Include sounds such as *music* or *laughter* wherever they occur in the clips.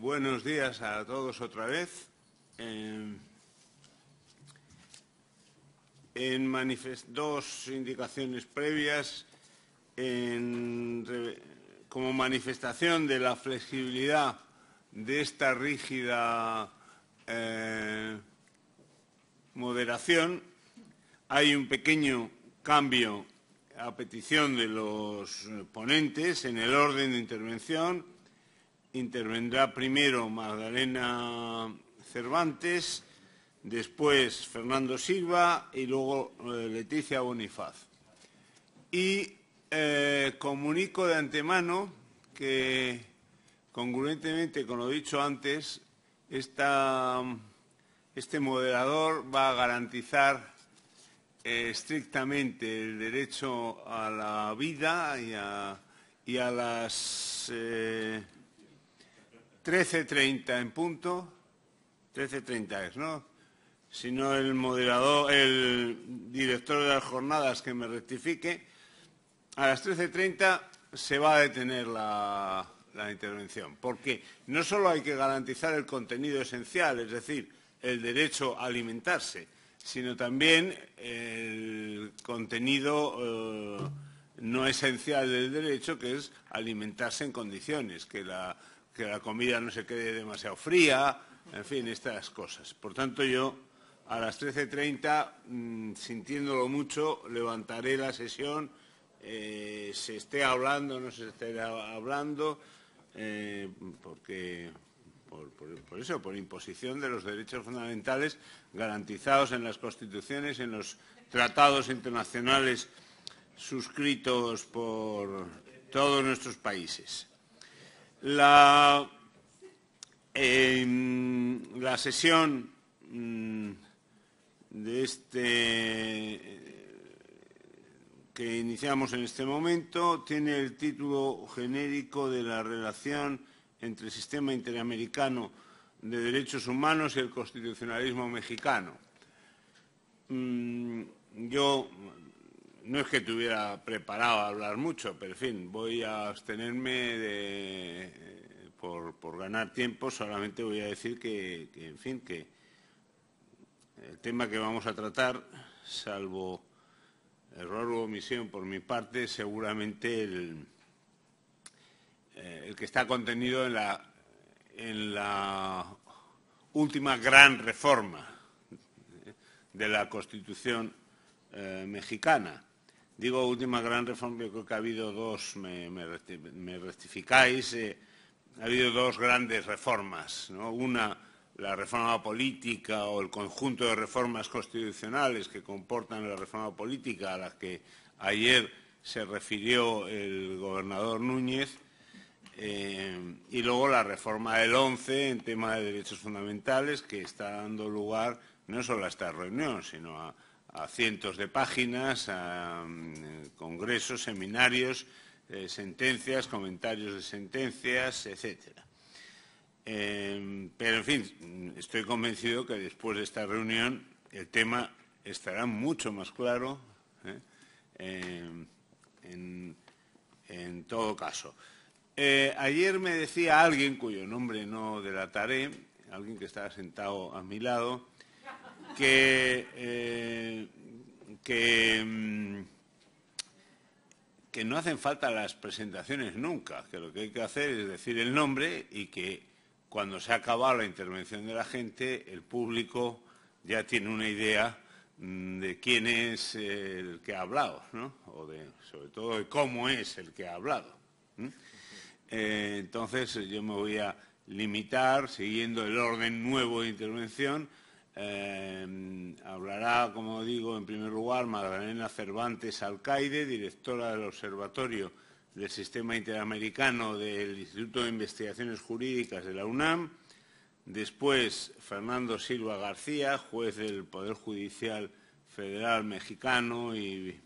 buenos días a todos otra vez. Eh, en dos indicaciones previas como manifestación de la flexibilidad de esta rígida eh, moderación, hay un pequeño cambio a petición de los ponentes en el orden de intervención. Intervendrá primero Magdalena Cervantes, después Fernando Silva y luego eh, Leticia Bonifaz. Y eh, comunico de antemano que, congruentemente con lo dicho antes, este moderador va a garantizar eh, estrictamente el derecho a la vida y a, las 13.30 en punto, 13.30 es, ¿no? sino el moderador, el director de las jornadas que me rectifique, a las 13.30 se va a detener la, intervención, porque no solo hay que garantizar el contenido esencial, es decir, el derecho a alimentarse, sino también el contenido eh, no esencial del derecho, que es alimentarse en condiciones, que la, que la comida no se quede demasiado fría, en fin, estas cosas. Por tanto, yo a las 13.30, mm, sintiéndolo mucho, levantaré la sesión, eh, se esté hablando no se esté hablando, eh, porque por, eso, por imposición de los derechos fundamentales garantizados en las constituciones, en los tratados internacionales suscritos por todos nuestros países. La, la sesión mm, este que iniciamos en este momento tiene el título genérico de la relación entre el sistema interamericano de derechos humanos y el constitucionalismo mexicano. Mm, yo no es que tuviera preparado a hablar mucho, pero en fin, voy a abstenerme por, ganar tiempo, solamente voy a decir que en fin, que el tema que vamos a tratar, salvo error u omisión por mi parte, seguramente el, eh, que está contenido en la, última gran reforma de la Constitución eh, mexicana. Digo última gran reforma, yo creo que ha habido dos, me, rectificáis, eh, ha habido dos grandes reformas. Una la reforma política o el conjunto de reformas constitucionales que comportan la reforma política a la que ayer se refirió el gobernador Núñez, eh, y luego la reforma del 11 en tema de derechos fundamentales que está dando lugar no solo a esta reunión, sino a, cientos de páginas, a mm, congresos, seminarios, eh, sentencias, comentarios de sentencias, etcétera. Em, pero, en fin, estoy convencido que después de esta reunión el tema estará mucho más claro ¿eh? em, en, todo caso. Eh, ayer me decía alguien, cuyo nombre no delataré, alguien que estaba sentado a mi lado, que, eh, que, em, que no hacen falta las presentaciones nunca, que lo que hay que hacer es decir el nombre y que cuando se ha acabado la intervención de la gente, el público ya tiene una idea mm, de quién es el que ha hablado, ¿no? o sobre todo de cómo es el que ha hablado. Eh, entonces yo me voy a limitar, siguiendo el orden nuevo de intervención, eh, hablará, como digo, en primer lugar Magdalena Cervantes Alcaide, directora del Observatorio del Sistema Interamericano del Instituto de Investigaciones Jurídicas de la UNAM, después Fernando Silva García, juez del Poder Judicial Federal Mexicano y,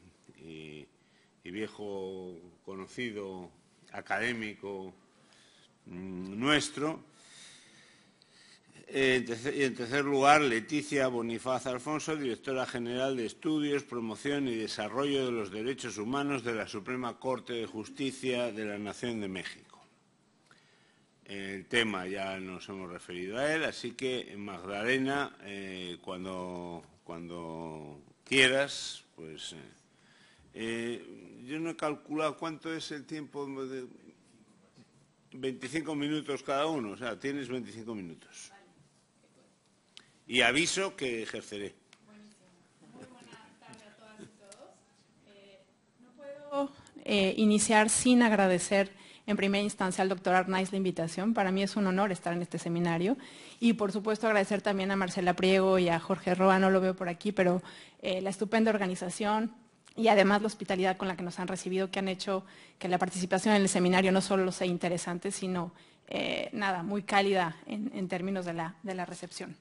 viejo conocido académico mm, nuestro, y en tercer lugar, Leticia Bonifaz Alfonso, directora general de Estudios, Promoción y Desarrollo de los Derechos Humanos de la Suprema Corte de Justicia de la Nación de México. El tema ya nos hemos referido a él, así que Magdalena, eh, cuando, cuando quieras, pues... Eh, eh, yo no he calculado cuánto es el tiempo de 25 minutos cada uno, o sea, tienes 25 minutos. Y aviso que ejerceré. Muy a todas y todos. no puedo iniciar sin agradecer en primera instancia al doctor Arnaiz la invitación. Para mí es un honor estar en este seminario. Y por supuesto agradecer también a Marcela Priego y a Jorge Roa, no lo veo por aquí, pero eh, la estupenda organización y además la hospitalidad con la que nos han recibido, que han hecho que la participación en el seminario no solo sea interesante, sino eh, nada, muy cálida en, términos de la, recepción.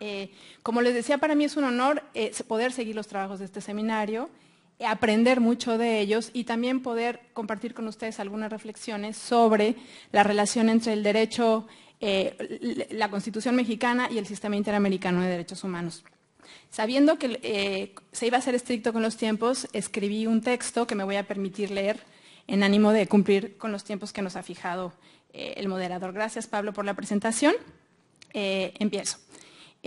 Eh, como les decía, para mí es un honor poder seguir los trabajos de este seminario aprender mucho de ellos y también poder compartir con ustedes algunas reflexiones sobre la relación entre el derecho, eh, la Constitución mexicana y el sistema interamericano de derechos humanos. Sabiendo que eh, se iba a ser estricto con los tiempos, escribí un texto que me voy a permitir leer en ánimo de cumplir con los tiempos que nos ha fijado eh, el moderador. Gracias, Pablo, por la presentación. empiezo.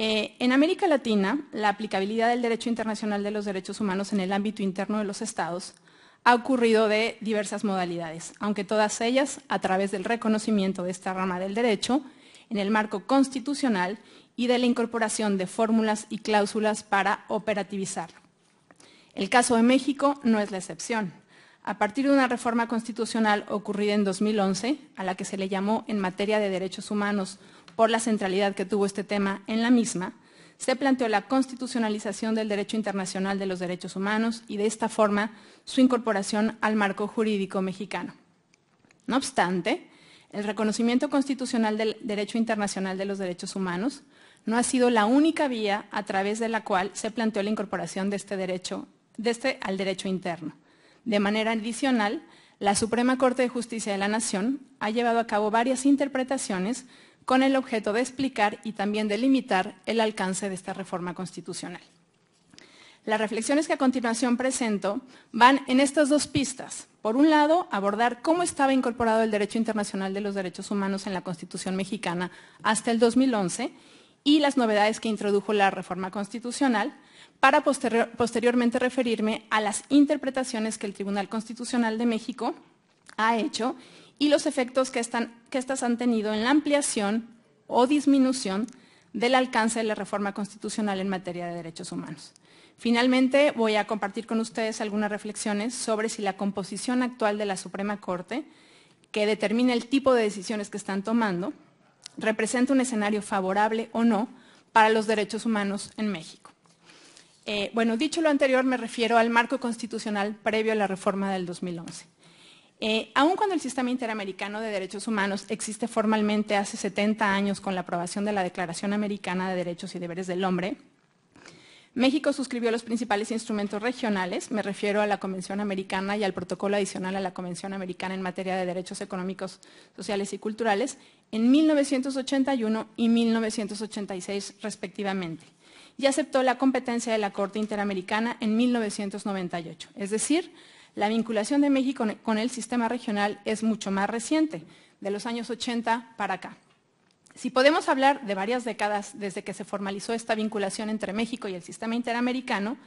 Eh, en América Latina, la aplicabilidad del derecho internacional de los derechos humanos en el ámbito interno de los estados ha ocurrido de diversas modalidades, aunque todas ellas a través del reconocimiento de esta rama del derecho en el marco constitucional y de la incorporación de fórmulas y cláusulas para operativizarlo. El caso de México no es la excepción. A partir de una reforma constitucional ocurrida en 2011, a la que se le llamó en materia de derechos humanos por la centralidad que tuvo este tema en la misma, se planteó la constitucionalización del derecho internacional de los derechos humanos y de esta forma su incorporación al marco jurídico mexicano. No obstante, el reconocimiento constitucional del derecho internacional de los derechos humanos no ha sido la única vía a través de la cual se planteó la incorporación de este derecho de este al derecho interno. De manera adicional, la Suprema Corte de Justicia de la Nación ha llevado a cabo varias interpretaciones con el objeto de explicar y también de limitar el alcance de esta reforma constitucional. Las reflexiones que a continuación presento van en estas dos pistas. Por un lado, abordar cómo estaba incorporado el derecho internacional de los derechos humanos en la Constitución mexicana hasta el 2011 y las novedades que introdujo la reforma constitucional, para posteriormente referirme a las interpretaciones que el Tribunal Constitucional de México ha hecho y los efectos que, estas han tenido en la ampliación o disminución del alcance de la reforma constitucional en materia de derechos humanos. Finalmente, voy a compartir con ustedes algunas reflexiones sobre si la composición actual de la Suprema Corte, que determina el tipo de decisiones que están tomando, representa un escenario favorable o no para los derechos humanos en México. Eh, bueno, dicho lo anterior, me refiero al marco constitucional previo a la reforma del 2011. Eh, aun cuando el sistema interamericano de derechos humanos existe formalmente hace 70 años con la aprobación de la Declaración Americana de Derechos y Deberes del Hombre, México suscribió los principales instrumentos regionales, me refiero a la Convención Americana y al protocolo adicional a la Convención Americana en materia de derechos económicos, sociales y culturales, en 1981 y 1986 respectivamente, y aceptó la competencia de la Corte Interamericana en 1998, es decir, la vinculación de México con el sistema regional es mucho más reciente, de los años 80 para acá. Si podemos hablar de varias décadas desde que se formalizó esta vinculación entre México y el sistema interamericano,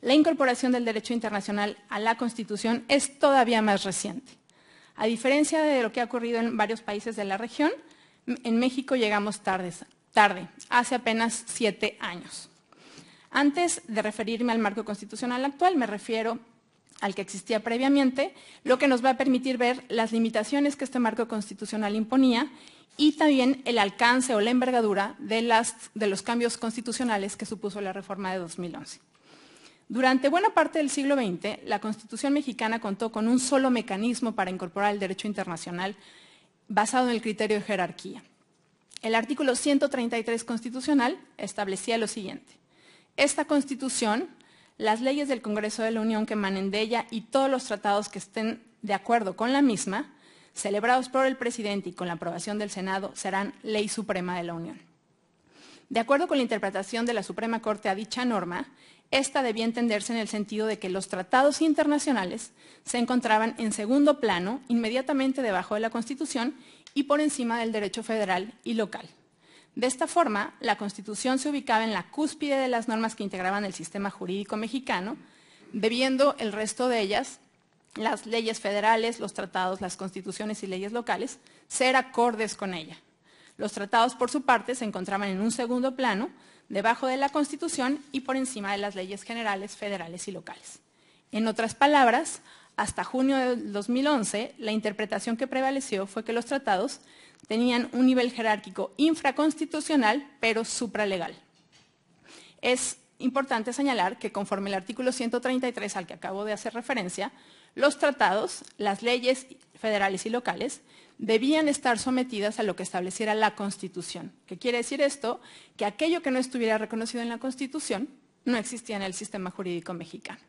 la incorporación del derecho internacional a la Constitución es todavía más reciente. A diferencia de lo que ha ocurrido en varios países de la región, en México llegamos tarde, tarde hace apenas siete años. Antes de referirme al marco constitucional actual, me refiero al que existía previamente, lo que nos va a permitir ver las limitaciones que este marco constitucional imponía y también el alcance o la envergadura de, los cambios constitucionales que supuso la reforma de 2011. Durante buena parte del siglo XX, la Constitución mexicana contó con un solo mecanismo para incorporar el derecho internacional basado en el criterio de jerarquía. El artículo 133 constitucional establecía lo siguiente. Esta Constitución las leyes del Congreso de la Unión que emanen de ella y todos los tratados que estén de acuerdo con la misma, celebrados por el presidente y con la aprobación del Senado, serán ley suprema de la Unión. De acuerdo con la interpretación de la Suprema Corte a dicha norma, esta debía entenderse en el sentido de que los tratados internacionales se encontraban en segundo plano, inmediatamente debajo de la Constitución y por encima del derecho federal y local. De esta forma, la Constitución se ubicaba en la cúspide de las normas que integraban el sistema jurídico mexicano, debiendo el resto de ellas, las leyes federales, los tratados, las constituciones y leyes locales, ser acordes con ella. Los tratados, por su parte, se encontraban en un segundo plano, debajo de la Constitución y por encima de las leyes generales, federales y locales. En otras palabras, hasta junio de 2011, la interpretación que prevaleció fue que los tratados tenían un nivel jerárquico infraconstitucional, pero supralegal. Es importante señalar que conforme el artículo 133 al que acabo de hacer referencia, los tratados, las leyes federales y locales, debían estar sometidas a lo que estableciera la Constitución. ¿Qué quiere decir esto? Que aquello que no estuviera reconocido en la Constitución no existía en el sistema jurídico mexicano.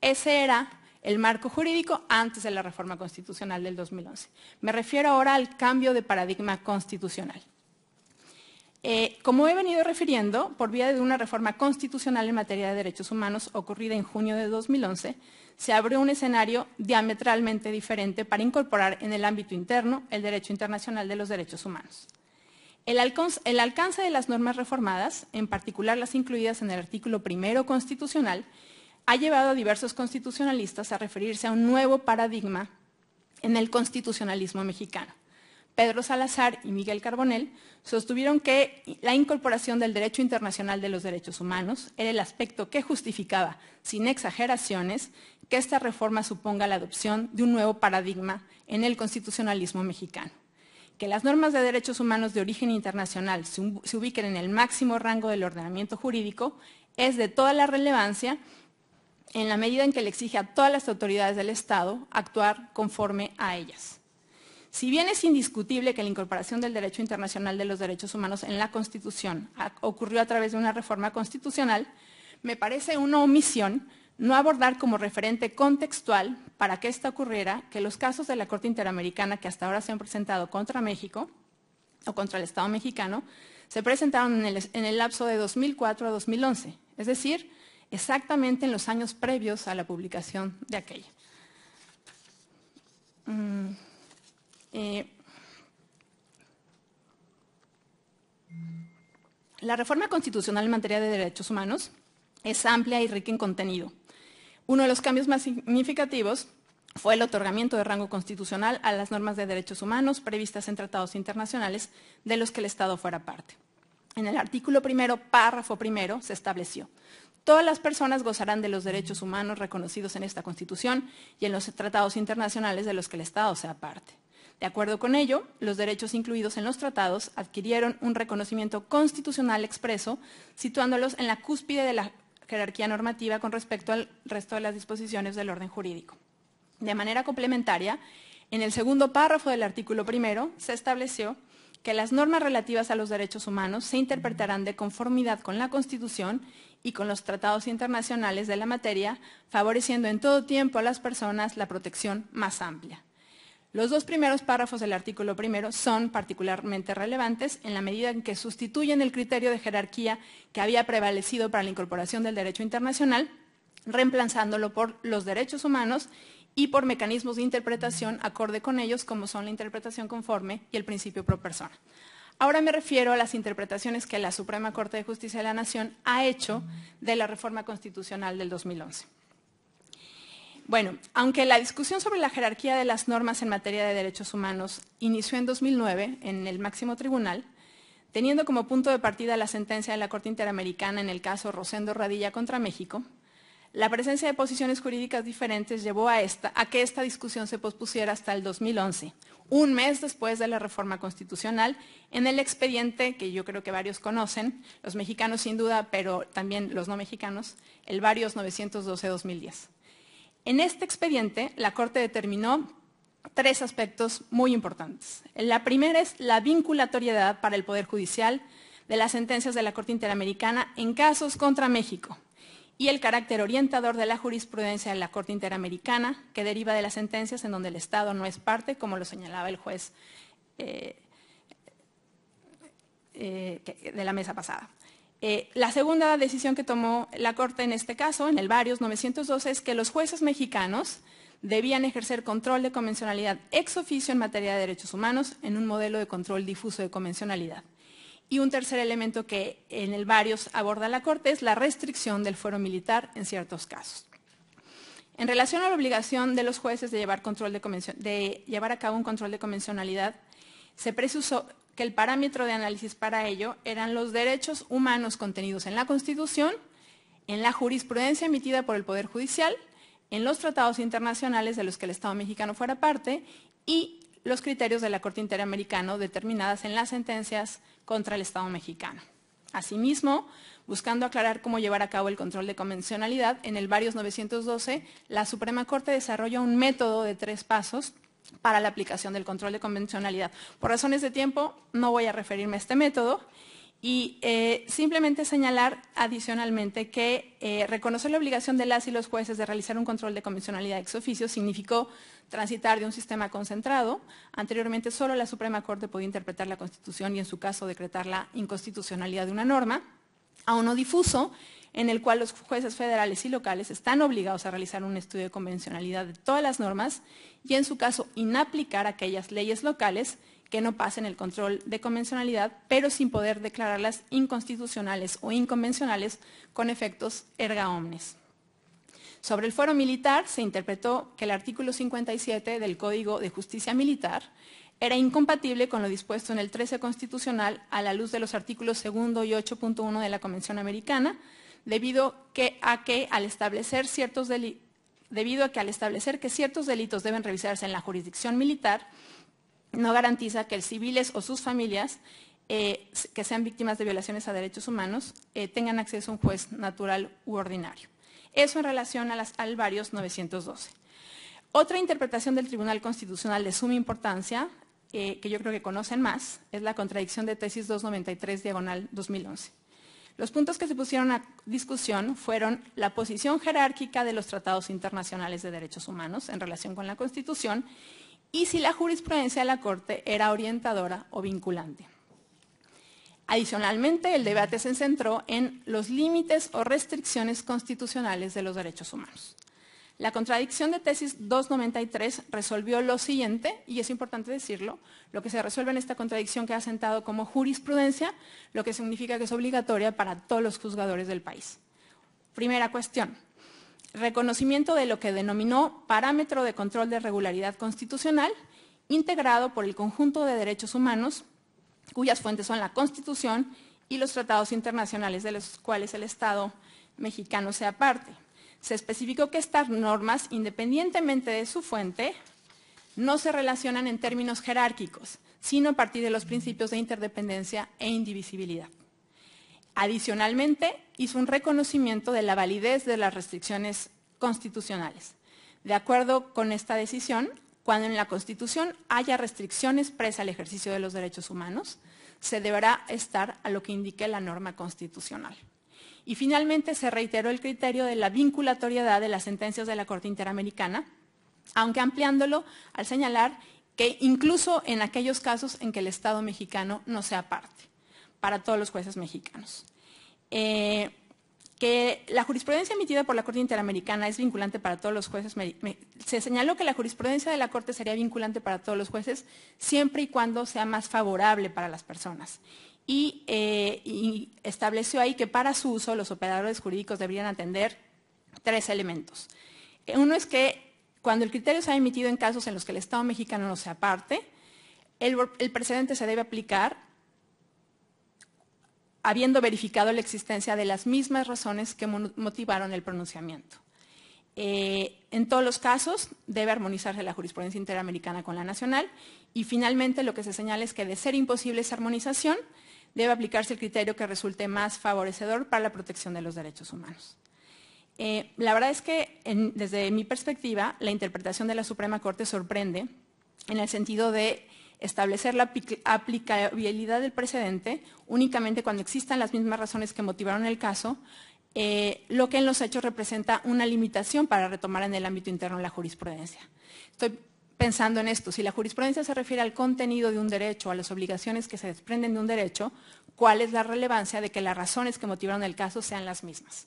Ese era el marco jurídico antes de la reforma constitucional del 2011. Me refiero ahora al cambio de paradigma constitucional. Eh, como he venido refiriendo, por vía de una reforma constitucional en materia de derechos humanos ocurrida en junio de 2011, se abrió un escenario diametralmente diferente para incorporar en el ámbito interno el derecho internacional de los derechos humanos. El, alcance de las normas reformadas, en particular las incluidas en el artículo primero constitucional, ha llevado a diversos constitucionalistas a referirse a un nuevo paradigma en el constitucionalismo mexicano. Pedro Salazar y Miguel Carbonell sostuvieron que la incorporación del derecho internacional de los derechos humanos era el aspecto que justificaba, sin exageraciones, que esta reforma suponga la adopción de un nuevo paradigma en el constitucionalismo mexicano. Que las normas de derechos humanos de origen internacional se ubiquen en el máximo rango del ordenamiento jurídico es de toda la relevancia en la medida en que le exige a todas las autoridades del Estado actuar conforme a ellas. Si bien es indiscutible que la incorporación del derecho internacional de los derechos humanos en la Constitución ocurrió a través de una reforma constitucional, me parece una omisión no abordar como referente contextual para que esto ocurriera que los casos de la Corte Interamericana que hasta ahora se han presentado contra México o contra el Estado mexicano se presentaron en el, lapso de 2004 a 2011, es decir, exactamente en los años previos a la publicación de aquella. Mm. Eh, la reforma constitucional en materia de derechos humanos es amplia y rica en contenido. Uno de los cambios más significativos fue el otorgamiento de rango constitucional a las normas de derechos humanos previstas en tratados internacionales de los que el Estado fuera parte. En el artículo primero, párrafo primero, se estableció Todas las personas gozarán de los derechos humanos reconocidos en esta Constitución y en los tratados internacionales de los que el Estado sea parte. De acuerdo con ello, los derechos incluidos en los tratados adquirieron un reconocimiento constitucional expreso, situándolos en la cúspide de la jerarquía normativa con respecto al resto de las disposiciones del orden jurídico. De manera complementaria, en el segundo párrafo del artículo primero se estableció que las normas relativas a los derechos humanos se interpretarán de conformidad con la Constitución y con los tratados internacionales de la materia, favoreciendo en todo tiempo a las personas la protección más amplia. Los dos primeros párrafos del artículo primero son particularmente relevantes en la medida en que sustituyen el criterio de jerarquía que había prevalecido para la incorporación del derecho internacional, reemplazándolo por los derechos humanos y por mecanismos de interpretación acorde con ellos, como son la interpretación conforme y el principio pro persona. Ahora me refiero a las interpretaciones que la Suprema Corte de Justicia de la Nación ha hecho de la reforma constitucional del 2011. Bueno, aunque la discusión sobre la jerarquía de las normas en materia de derechos humanos inició en 2009 en el máximo tribunal, teniendo como punto de partida la sentencia de la Corte Interamericana en el caso Rosendo Radilla contra México, la presencia de posiciones jurídicas diferentes llevó a, a, que esta discusión se pospusiera hasta el 2011, un mes después de la reforma constitucional, en el expediente que yo creo que varios conocen, los mexicanos sin duda, pero también los no mexicanos, el varios 912-2010. En este expediente, la Corte determinó tres aspectos muy importantes. La primera es la vinculatoriedad para el Poder Judicial de las sentencias de la Corte Interamericana en casos contra México y el carácter orientador de la jurisprudencia de la Corte Interamericana que deriva de las sentencias en donde el Estado no es parte, como lo señalaba el juez eh, eh, de la mesa pasada. Eh, la segunda decisión que tomó la Corte en este caso, en el Varios 912, es que los jueces mexicanos debían ejercer control de convencionalidad ex oficio en materia de derechos humanos en un modelo de control difuso de convencionalidad. Y un tercer elemento que en el Varios aborda la Corte es la restricción del fuero militar en ciertos casos. En relación a la obligación de los jueces de llevar, control de, de llevar a cabo un control de convencionalidad, se presusó que el parámetro de análisis para ello eran los derechos humanos contenidos en la Constitución, en la jurisprudencia emitida por el Poder Judicial, en los tratados internacionales de los que el Estado mexicano fuera parte y los criterios de la Corte Interamericana determinadas en las sentencias contra el Estado mexicano. Asimismo, buscando aclarar cómo llevar a cabo el control de convencionalidad, en el Varios 912, la Suprema Corte desarrolla un método de tres pasos para la aplicación del control de convencionalidad. Por razones de tiempo, no voy a referirme a este método y eh, simplemente señalar adicionalmente que eh, reconocer la obligación de las y los jueces de realizar un control de convencionalidad ex oficio significó transitar de un sistema concentrado. Anteriormente solo la Suprema Corte podía interpretar la Constitución y en su caso decretar la inconstitucionalidad de una norma, a uno difuso en el cual los jueces federales y locales están obligados a realizar un estudio de convencionalidad de todas las normas y en su caso inaplicar aquellas leyes locales que no pasen el control de convencionalidad, pero sin poder declararlas inconstitucionales o inconvencionales con efectos erga omnes. Sobre el fuero militar se interpretó que el artículo 57 del Código de Justicia Militar era incompatible con lo dispuesto en el 13 constitucional a la luz de los artículos 2 y 8.1 de la Convención Americana, debido a que al establecer ciertos debido a que al establecer que ciertos delitos deben revisarse en la jurisdicción militar, no garantiza que el civiles o sus familias eh, que sean víctimas de violaciones a derechos humanos eh, tengan acceso a un juez natural u ordinario. Eso en relación a las, al varios 912. Otra interpretación del Tribunal Constitucional de suma importancia, eh, que yo creo que conocen más, es la contradicción de tesis 293 diagonal 2011. Los puntos que se pusieron a discusión fueron la posición jerárquica de los tratados internacionales de derechos humanos en relación con la Constitución y si la jurisprudencia de la Corte era orientadora o vinculante. Adicionalmente, el debate se centró en los límites o restricciones constitucionales de los derechos humanos. La contradicción de tesis 293 resolvió lo siguiente, y es importante decirlo, lo que se resuelve en esta contradicción queda sentado como jurisprudencia, lo que significa que es obligatoria para todos los juzgadores del país. Primera cuestión, reconocimiento de lo que denominó parámetro de control de regularidad constitucional, integrado por el conjunto de derechos humanos, cuyas fuentes son la Constitución y los tratados internacionales de los cuales el Estado mexicano sea parte se especificó que estas normas, independientemente de su fuente, no se relacionan en términos jerárquicos, sino a partir de los principios de interdependencia e indivisibilidad. Adicionalmente, hizo un reconocimiento de la validez de las restricciones constitucionales. De acuerdo con esta decisión, cuando en la Constitución haya restricciones presa al ejercicio de los derechos humanos, se deberá estar a lo que indique la norma constitucional. Y finalmente se reiteró el criterio de la vinculatoriedad de las sentencias de la Corte Interamericana, aunque ampliándolo al señalar que incluso en aquellos casos en que el Estado mexicano no sea parte, para todos los jueces mexicanos. Eh, que la jurisprudencia emitida por la Corte Interamericana es vinculante para todos los jueces. se señaló que la jurisprudencia de la Corte sería vinculante para todos los jueces siempre y cuando sea más favorable para las personas. Eh, y, estableció ahí que para su uso los operadores jurídicos deberían atender tres elementos. Uno es que cuando el criterio se ha emitido en casos en los que el Estado mexicano no sea parte, el, precedente se debe aplicar habiendo verificado la existencia de las mismas razones que motivaron el pronunciamiento. Eh, en todos los casos debe armonizarse la jurisprudencia interamericana con la nacional y finalmente lo que se señala es que de ser imposible esa armonización, debe aplicarse el criterio que resulte más favorecedor para la protección de los derechos humanos. Eh, la verdad es que, desde mi perspectiva, la interpretación de la Suprema Corte sorprende en el sentido de establecer la aplicabilidad del precedente únicamente cuando existan las mismas razones que motivaron el caso, eh, lo que en los hechos representa una limitación para retomar en el ámbito interno la jurisprudencia. Estoy pensando en esto. Si la jurisprudencia se refiere al contenido de un derecho, a las obligaciones que se desprenden de un derecho, ¿cuál es la relevancia de que las razones que motivaron el caso sean las mismas?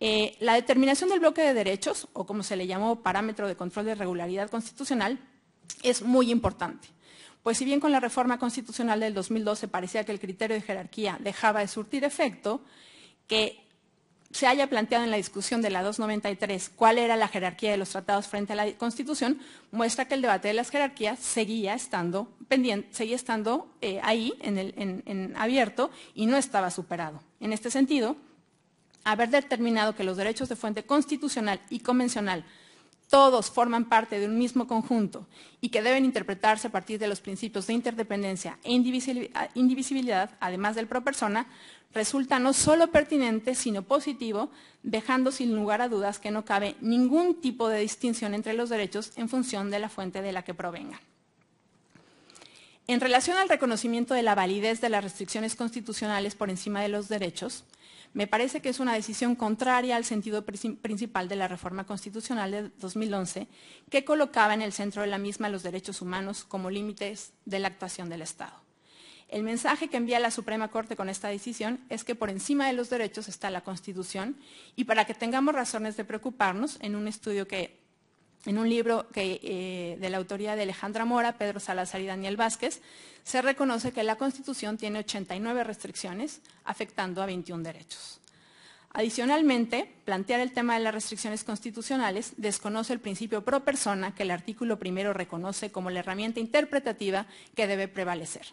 Eh, la determinación del bloque de derechos, o como se le llamó parámetro de control de regularidad constitucional, es muy importante. Pues si bien con la reforma constitucional del 2012 parecía que el criterio de jerarquía dejaba de surtir efecto, que se haya planteado en la discusión de la 293 cuál era la jerarquía de los tratados frente a la Constitución, muestra que el debate de las jerarquías seguía estando, pendiente, seguía estando eh, ahí, en abierto, y no estaba superado. En este sentido, haber determinado que los derechos de fuente constitucional y convencional todos forman parte de un mismo conjunto y que deben interpretarse a partir de los principios de interdependencia e indivisibilidad, además del pro persona, resulta no solo pertinente, sino positivo, dejando sin lugar a dudas que no cabe ningún tipo de distinción entre los derechos en función de la fuente de la que provengan. En relación al reconocimiento de la validez de las restricciones constitucionales por encima de los derechos, me parece que es una decisión contraria al sentido principal de la reforma constitucional de 2011, que colocaba en el centro de la misma los derechos humanos como límites de la actuación del Estado. El mensaje que envía la Suprema Corte con esta decisión es que por encima de los derechos está la Constitución y para que tengamos razones de preocuparnos, en un estudio que en un libro eh, de la autoría de Alejandra Mora, Pedro Salazar y Daniel Vázquez, se reconoce que la Constitución tiene 89 restricciones, afectando a 21 derechos. Adicionalmente, plantear el tema de las restricciones constitucionales desconoce el principio pro persona que el artículo primero reconoce como la herramienta interpretativa que debe prevalecer.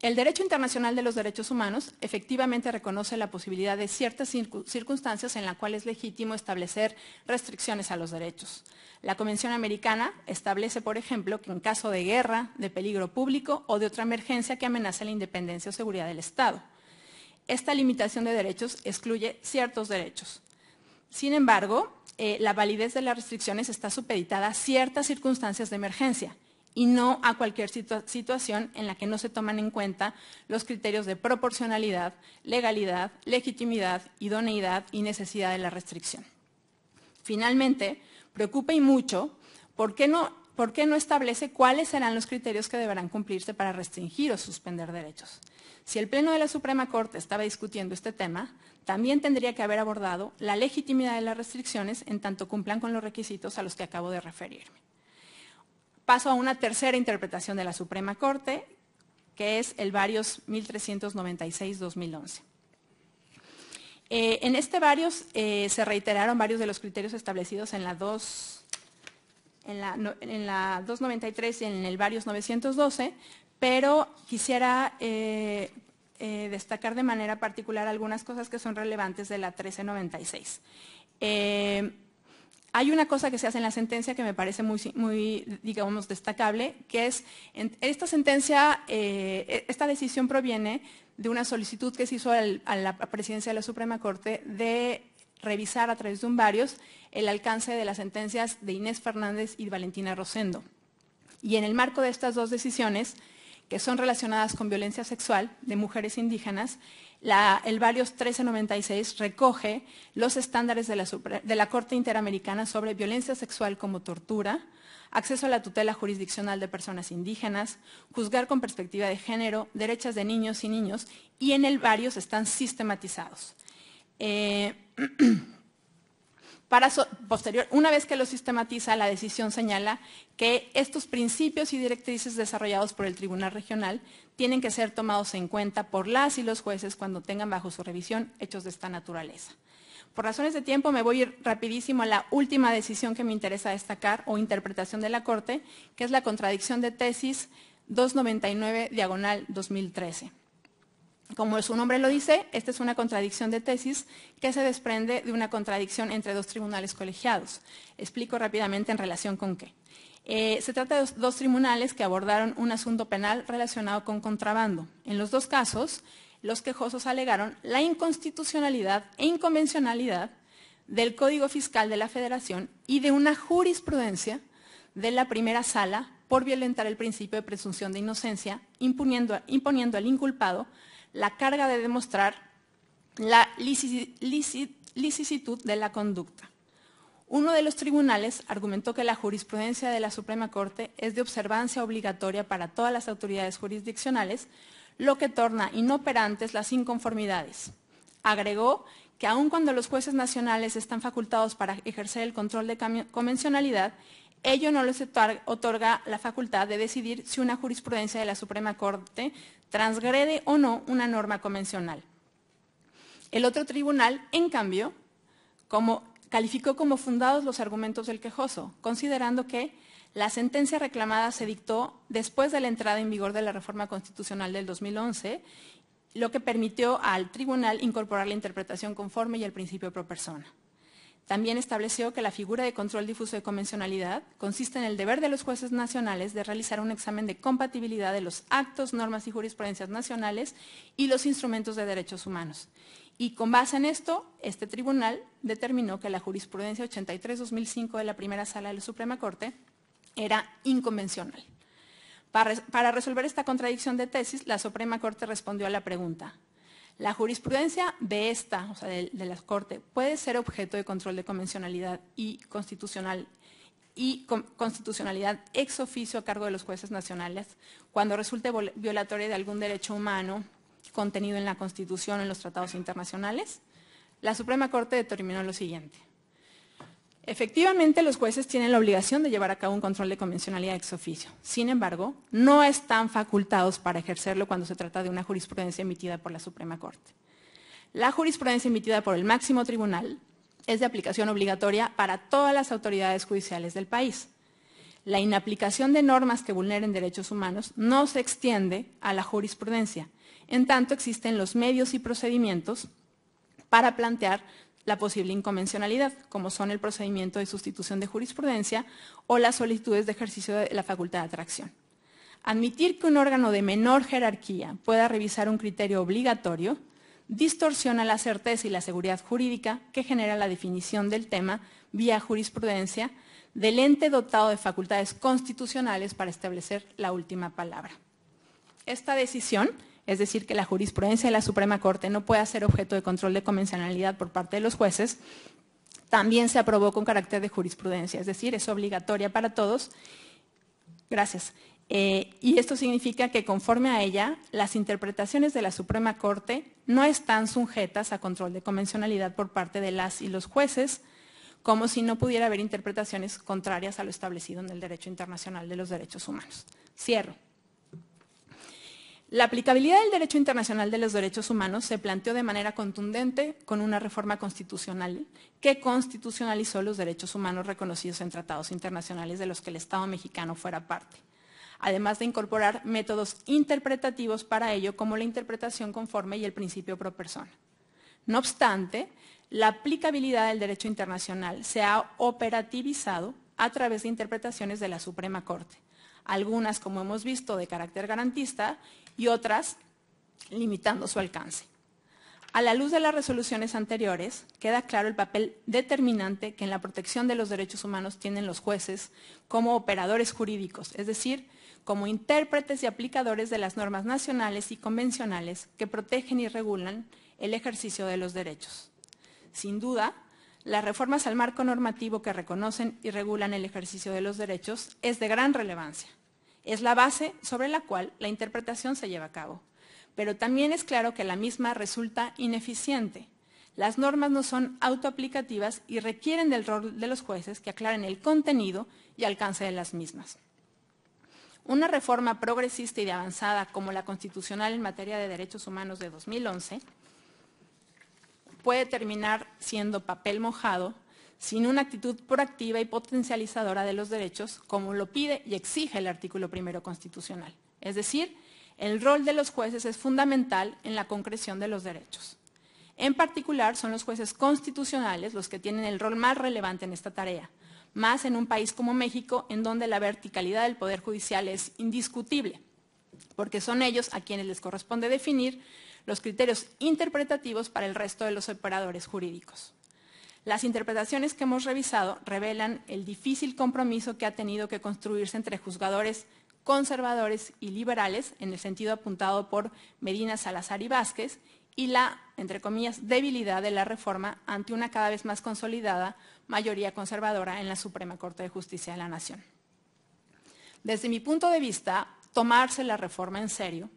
El derecho internacional de los derechos humanos efectivamente reconoce la posibilidad de ciertas circunstancias en las cuales es legítimo establecer restricciones a los derechos. La Convención Americana establece, por ejemplo, que en caso de guerra, de peligro público o de otra emergencia que amenace la independencia o seguridad del Estado. Esta limitación de derechos excluye ciertos derechos. Sin embargo, eh, la validez de las restricciones está supeditada a ciertas circunstancias de emergencia y no a cualquier situación en la que no se toman en cuenta los criterios de proporcionalidad, legalidad, legitimidad, idoneidad y necesidad de la restricción. Finalmente, preocupa y mucho por qué no, por qué no establece cuáles serán los criterios que deberán cumplirse para restringir o suspender derechos. Si el Pleno de la Suprema Corte estaba discutiendo este tema, también tendría que haber abordado la legitimidad de las restricciones en tanto cumplan con los requisitos a los que acabo de referirme paso a una tercera interpretación de la Suprema Corte, que es el varios 1396-2011. Eh, en este varios eh, se reiteraron varios de los criterios establecidos en la, 2, en, la, 293 y en el varios 912, pero quisiera eh, destacar de manera particular algunas cosas que son relevantes de la 1396. Hay una cosa que se hace en la sentencia que me parece muy, digamos, destacable, que es, esta sentencia, eh, esta decisión proviene de una solicitud que se hizo a la presidencia de la Suprema Corte de revisar a través de un varios el alcance de las sentencias de Inés Fernández y Valentina Rosendo. Y en el marco de estas dos decisiones, que son relacionadas con violencia sexual de mujeres indígenas, el Varios 1396 recoge los estándares de la, Corte Interamericana sobre violencia sexual como tortura, acceso a la tutela jurisdiccional de personas indígenas, juzgar con perspectiva de género, derechos de niños y niños, y en el Varios están sistematizados. Eh, *clears throat* Para posterior, una vez que lo sistematiza, la decisión señala que estos principios y directrices desarrollados por el Tribunal Regional tienen que ser tomados en cuenta por las y los jueces cuando tengan bajo su revisión hechos de esta naturaleza. Por razones de tiempo me voy a ir rapidísimo a la última decisión que me interesa destacar o interpretación de la Corte, que es la contradicción de tesis 299 diagonal 2013. Como su nombre lo dice, esta es una contradicción de tesis que se desprende de una contradicción entre dos tribunales colegiados. Explico rápidamente en relación con qué. Eh, se trata de dos tribunales que abordaron un asunto penal relacionado con contrabando. En los dos casos, los quejosos alegaron la inconstitucionalidad e inconvencionalidad del Código Fiscal de la Federación y de una jurisprudencia de la primera sala por violentar el principio de presunción de inocencia, imponiendo, imponiendo al inculpado la carga de demostrar la licitud de la conducta. Uno de los tribunales argumentó que la jurisprudencia de la Suprema Corte es de observancia obligatoria para todas las autoridades jurisdiccionales, lo que torna inoperantes las inconformidades. Agregó que aun cuando los jueces nacionales están facultados para ejercer el control de convencionalidad, ello no les otorga la facultad de decidir si una jurisprudencia de la Suprema Corte transgrede o no una norma convencional. El otro tribunal, en cambio, como calificó como fundados los argumentos del quejoso, considerando que la sentencia reclamada se dictó después de la entrada en vigor de la reforma constitucional del 2011, lo que permitió al tribunal incorporar la interpretación conforme y el principio pro persona. También estableció que la figura de control difuso de convencionalidad consiste en el deber de los jueces nacionales de realizar un examen de compatibilidad de los actos, normas y jurisprudencias nacionales y los instrumentos de derechos humanos, y con base en esto, este tribunal determinó que la jurisprudencia 83-2005 de la primera sala de la Suprema Corte era inconvencional. Para, resolver esta contradicción de tesis, la Suprema Corte respondió a la pregunta, ¿la jurisprudencia de esta, o sea, de, la Corte, puede ser objeto de control de convencionalidad y constitucional y constitucionalidad ex oficio a cargo de los jueces nacionales cuando resulte violatoria de algún derecho humano contenido en la Constitución o en los tratados internacionales, la Suprema Corte determinó lo siguiente. Efectivamente, los jueces tienen la obligación de llevar a cabo un control de convencionalidad ex oficio. Sin embargo, no están facultados para ejercerlo cuando se trata de una jurisprudencia emitida por la Suprema Corte. La jurisprudencia emitida por el máximo tribunal es de aplicación obligatoria para todas las autoridades judiciales del país. La inaplicación de normas que vulneren derechos humanos no se extiende a la jurisprudencia, en tanto existen los medios y procedimientos para plantear la posible inconvencionalidad, como son el procedimiento de sustitución de jurisprudencia o las solicitudes de ejercicio de la facultad de atracción. Admitir que un órgano de menor jerarquía pueda revisar un criterio obligatorio distorsiona la certeza y la seguridad jurídica que genera la definición del tema vía jurisprudencia del ente dotado de facultades constitucionales para establecer la última palabra. Esta decisión es decir, que la jurisprudencia de la Suprema Corte no puede ser objeto de control de convencionalidad por parte de los jueces, también se aprobó con carácter de jurisprudencia, es decir, es obligatoria para todos. Gracias. Eh, y esto significa que conforme a ella, las interpretaciones de la Suprema Corte no están sujetas a control de convencionalidad por parte de las y los jueces, como si no pudiera haber interpretaciones contrarias a lo establecido en el derecho internacional de los derechos humanos. Cierro. La aplicabilidad del derecho internacional de los derechos humanos se planteó de manera contundente con una reforma constitucional que constitucionalizó los derechos humanos reconocidos en tratados internacionales de los que el Estado mexicano fuera parte, además de incorporar métodos interpretativos para ello como la interpretación conforme y el principio pro persona. No obstante, la aplicabilidad del derecho internacional se ha operativizado a través de interpretaciones de la Suprema Corte, algunas, como hemos visto, de carácter garantista y otras limitando su alcance. A la luz de las resoluciones anteriores, queda claro el papel determinante que en la protección de los derechos humanos tienen los jueces como operadores jurídicos, es decir, como intérpretes y aplicadores de las normas nacionales y convencionales que protegen y regulan el ejercicio de los derechos. Sin duda, las reformas al marco normativo que reconocen y regulan el ejercicio de los derechos es de gran relevancia. Es la base sobre la cual la interpretación se lleva a cabo. Pero también es claro que la misma resulta ineficiente. Las normas no son autoaplicativas y requieren del rol de los jueces que aclaren el contenido y alcance de las mismas. Una reforma progresista y de avanzada como la constitucional en materia de derechos humanos de 2011 puede terminar siendo papel mojado sin una actitud proactiva y potencializadora de los derechos, como lo pide y exige el artículo primero constitucional. Es decir, el rol de los jueces es fundamental en la concreción de los derechos. En particular, son los jueces constitucionales los que tienen el rol más relevante en esta tarea, más en un país como México, en donde la verticalidad del Poder Judicial es indiscutible, porque son ellos a quienes les corresponde definir los criterios interpretativos para el resto de los operadores jurídicos. Las interpretaciones que hemos revisado revelan el difícil compromiso que ha tenido que construirse entre juzgadores conservadores y liberales, en el sentido apuntado por Medina Salazar y Vázquez, y la, entre comillas, debilidad de la reforma ante una cada vez más consolidada mayoría conservadora en la Suprema Corte de Justicia de la Nación. Desde mi punto de vista, tomarse la reforma en serio,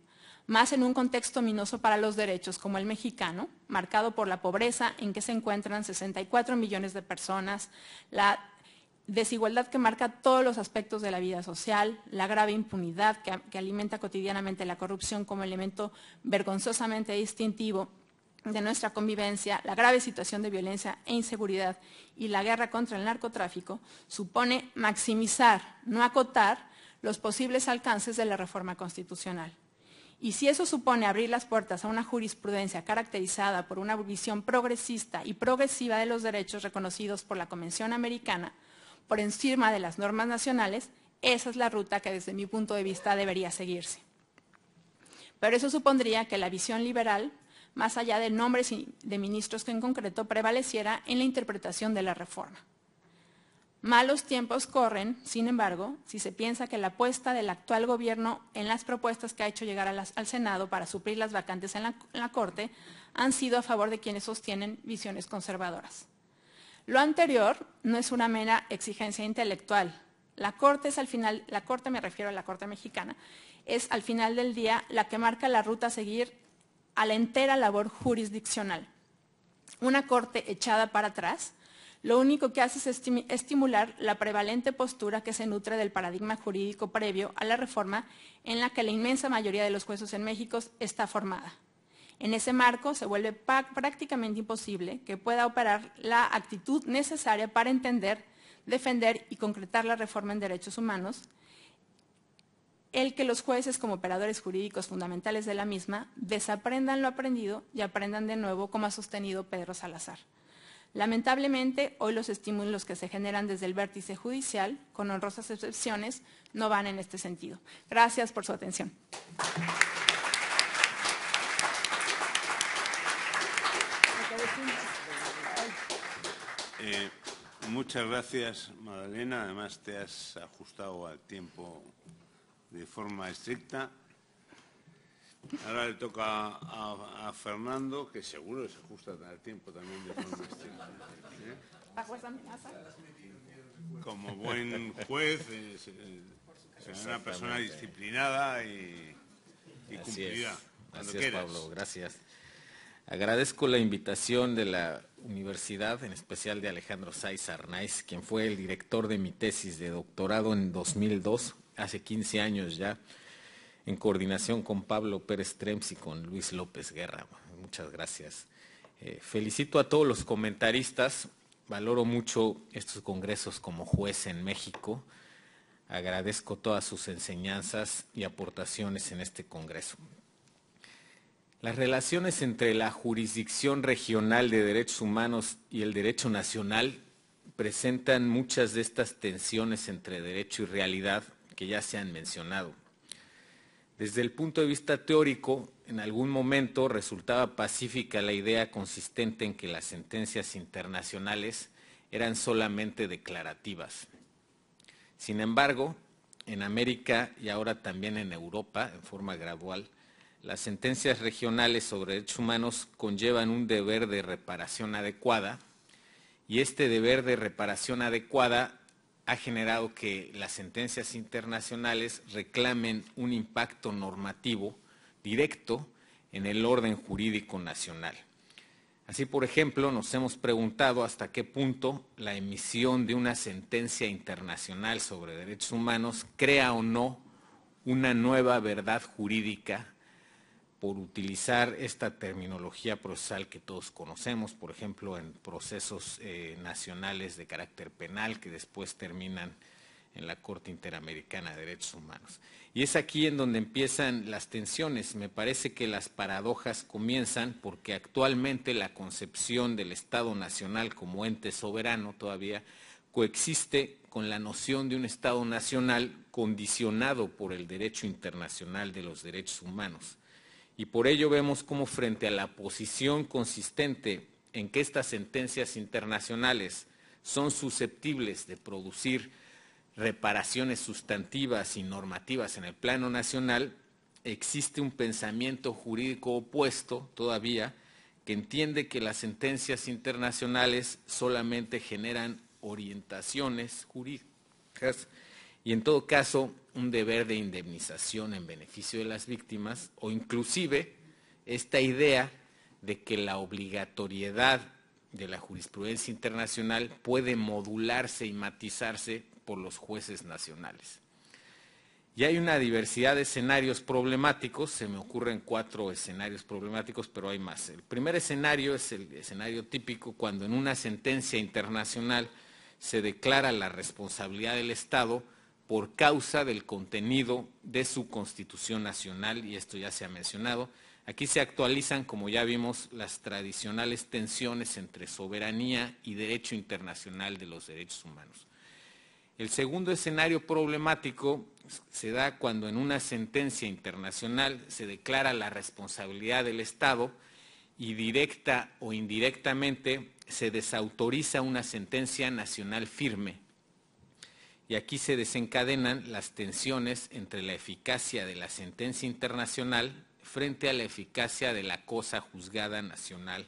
más en un contexto minoso para los derechos como el mexicano, marcado por la pobreza en que se encuentran 64 millones de personas, la desigualdad que marca todos los aspectos de la vida social, la grave impunidad que, alimenta cotidianamente la corrupción como elemento vergonzosamente distintivo de nuestra convivencia, la grave situación de violencia e inseguridad y la guerra contra el narcotráfico, supone maximizar, no acotar, los posibles alcances de la reforma constitucional. Y si eso supone abrir las puertas a una jurisprudencia caracterizada por una visión progresista y progresiva de los derechos reconocidos por la Convención Americana, por encima de las normas nacionales, esa es la ruta que desde mi punto de vista debería seguirse. Pero eso supondría que la visión liberal, más allá de nombres de ministros que en concreto, prevaleciera en la interpretación de la reforma. Malos tiempos corren, sin embargo, si se piensa que la apuesta del actual gobierno en las propuestas que ha hecho llegar al Senado para suplir las vacantes en la Corte han sido a favor de quienes sostienen visiones conservadoras. Lo anterior no es una mera exigencia intelectual. La Corte es al final, la Corte me refiero a la Corte mexicana, es al final del día la que marca la ruta a seguir a la entera labor jurisdiccional. Una Corte echada para atrás, lo único que hace es estimular la prevalente postura que se nutre del paradigma jurídico previo a la reforma en la que la inmensa mayoría de los jueces en México está formada. En ese marco se vuelve prácticamente imposible que pueda operar la actitud necesaria para entender, defender y concretar la reforma en derechos humanos, el que los jueces como operadores jurídicos fundamentales de la misma desaprendan lo aprendido y aprendan de nuevo como ha sostenido Pedro Salazar. Lamentablemente, hoy los estímulos que se generan desde el vértice judicial, con honrosas excepciones, no van en este sentido. Gracias por su atención. Eh, muchas gracias, Magdalena. Además, te has ajustado al tiempo de forma estricta. Ahora le toca a, Fernando, que seguro se ajusta al tiempo también de forma estricta. ¿eh? Como buen juez, es, una persona disciplinada y, cumplida. Pablo, gracias. Agradezco la invitación de la universidad, en especial de Alejandro Saiz Arnaiz, quien fue el director de mi tesis de doctorado en 2002, hace 15 años ya, en coordinación con Pablo Pérez Trems y con Luis López Guerra. Muchas gracias. Eh, felicito a todos los comentaristas. Valoro mucho estos congresos como juez en México. Agradezco todas sus enseñanzas y aportaciones en este congreso. Las relaciones entre la jurisdicción regional de derechos humanos y el derecho nacional presentan muchas de estas tensiones entre derecho y realidad que ya se han mencionado. Desde el punto de vista teórico, en algún momento resultaba pacífica la idea consistente en que las sentencias internacionales eran solamente declarativas. Sin embargo, en América y ahora también en Europa, en forma gradual, las sentencias regionales sobre derechos humanos conllevan un deber de reparación adecuada y este deber de reparación adecuada ha generado que las sentencias internacionales reclamen un impacto normativo directo en el orden jurídico nacional. Así, por ejemplo, nos hemos preguntado hasta qué punto la emisión de una sentencia internacional sobre derechos humanos crea o no una nueva verdad jurídica por utilizar esta terminología procesal que todos conocemos, por ejemplo, en procesos eh, nacionales de carácter penal que después terminan en la Corte Interamericana de Derechos Humanos. Y es aquí en donde empiezan las tensiones. Me parece que las paradojas comienzan porque actualmente la concepción del Estado Nacional como ente soberano todavía coexiste con la noción de un Estado Nacional condicionado por el derecho internacional de los derechos humanos. Y por ello vemos cómo frente a la posición consistente en que estas sentencias internacionales son susceptibles de producir reparaciones sustantivas y normativas en el plano nacional, existe un pensamiento jurídico opuesto todavía que entiende que las sentencias internacionales solamente generan orientaciones jurídicas y en todo caso un deber de indemnización en beneficio de las víctimas o inclusive esta idea de que la obligatoriedad de la jurisprudencia internacional puede modularse y matizarse por los jueces nacionales. Y hay una diversidad de escenarios problemáticos, se me ocurren cuatro escenarios problemáticos, pero hay más. El primer escenario es el escenario típico cuando en una sentencia internacional se declara la responsabilidad del Estado por causa del contenido de su Constitución Nacional, y esto ya se ha mencionado. Aquí se actualizan, como ya vimos, las tradicionales tensiones entre soberanía y derecho internacional de los derechos humanos. El segundo escenario problemático se da cuando en una sentencia internacional se declara la responsabilidad del Estado y directa o indirectamente se desautoriza una sentencia nacional firme. Y aquí se desencadenan las tensiones entre la eficacia de la sentencia internacional frente a la eficacia de la cosa juzgada nacional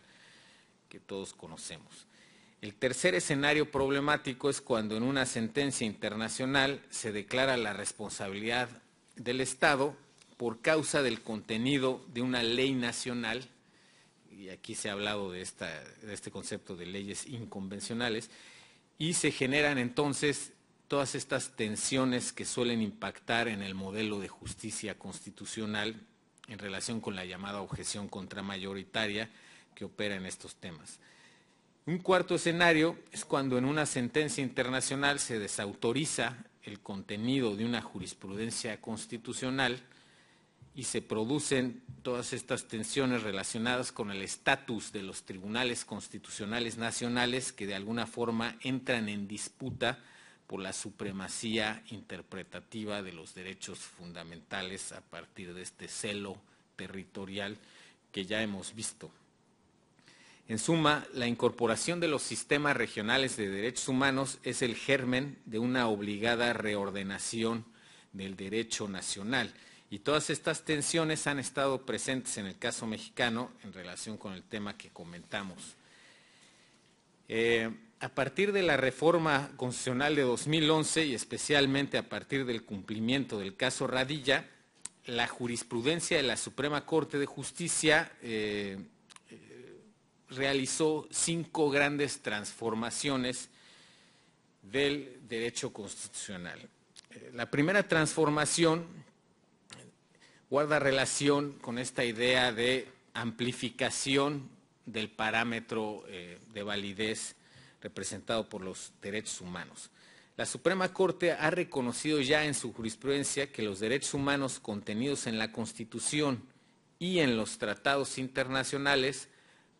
que todos conocemos. El tercer escenario problemático es cuando en una sentencia internacional se declara la responsabilidad del Estado por causa del contenido de una ley nacional, y aquí se ha hablado de, de este concepto de leyes inconvencionales, y se generan entonces todas estas tensiones que suelen impactar en el modelo de justicia constitucional en relación con la llamada objeción contramayoritaria que opera en estos temas. Un cuarto escenario es cuando en una sentencia internacional se desautoriza el contenido de una jurisprudencia constitucional y se producen todas estas tensiones relacionadas con el estatus de los tribunales constitucionales nacionales que de alguna forma entran en disputa por la supremacía interpretativa de los derechos fundamentales a partir de este celo territorial que ya hemos visto. En suma, la incorporación de los sistemas regionales de derechos humanos es el germen de una obligada reordenación del derecho nacional. Y todas estas tensiones han estado presentes en el caso mexicano en relación con el tema que comentamos. Eh, a partir de la reforma constitucional de 2011 y especialmente a partir del cumplimiento del caso Radilla, la jurisprudencia de la Suprema Corte de Justicia eh, realizó cinco grandes transformaciones del derecho constitucional. Eh, la primera transformación guarda relación con esta idea de amplificación del parámetro eh, de validez representado por los derechos humanos. La Suprema Corte ha reconocido ya en su jurisprudencia que los derechos humanos contenidos en la Constitución y en los tratados internacionales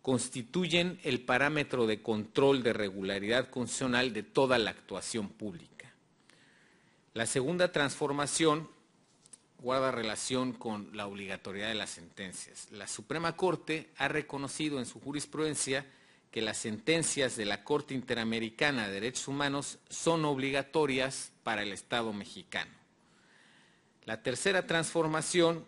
constituyen el parámetro de control de regularidad constitucional de toda la actuación pública. La segunda transformación guarda relación con la obligatoriedad de las sentencias. La Suprema Corte ha reconocido en su jurisprudencia que las sentencias de la Corte Interamericana de Derechos Humanos son obligatorias para el Estado mexicano. La tercera transformación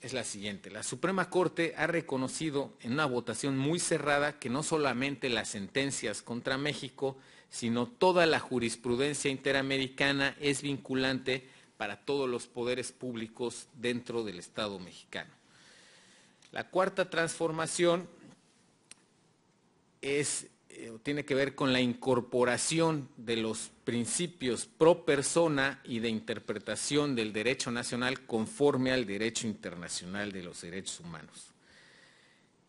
es la siguiente. La Suprema Corte ha reconocido en una votación muy cerrada que no solamente las sentencias contra México, sino toda la jurisprudencia interamericana es vinculante para todos los poderes públicos dentro del Estado mexicano. La cuarta transformación es eh, tiene que ver con la incorporación de los principios pro persona y de interpretación del derecho nacional conforme al derecho internacional de los derechos humanos.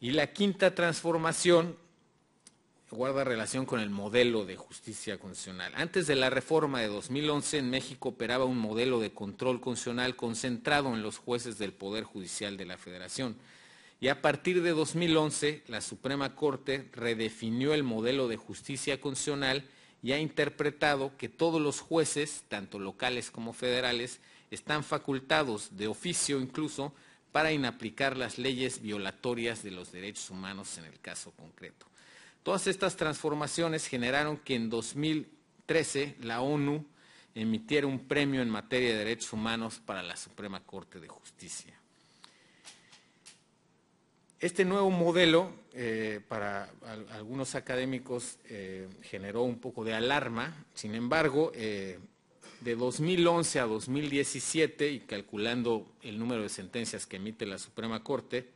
Y la quinta transformación guarda relación con el modelo de justicia constitucional. Antes de la reforma de 2011 en México operaba un modelo de control constitucional concentrado en los jueces del Poder Judicial de la Federación y a partir de 2011, la Suprema Corte redefinió el modelo de justicia constitucional y ha interpretado que todos los jueces, tanto locales como federales, están facultados, de oficio incluso, para inaplicar las leyes violatorias de los derechos humanos en el caso concreto. Todas estas transformaciones generaron que en 2013 la ONU emitiera un premio en materia de derechos humanos para la Suprema Corte de Justicia. Este nuevo modelo, eh, para algunos académicos, eh, generó un poco de alarma. Sin embargo, de 2011 a 2017, y calculando el número de sentencias que emite la Suprema Corte,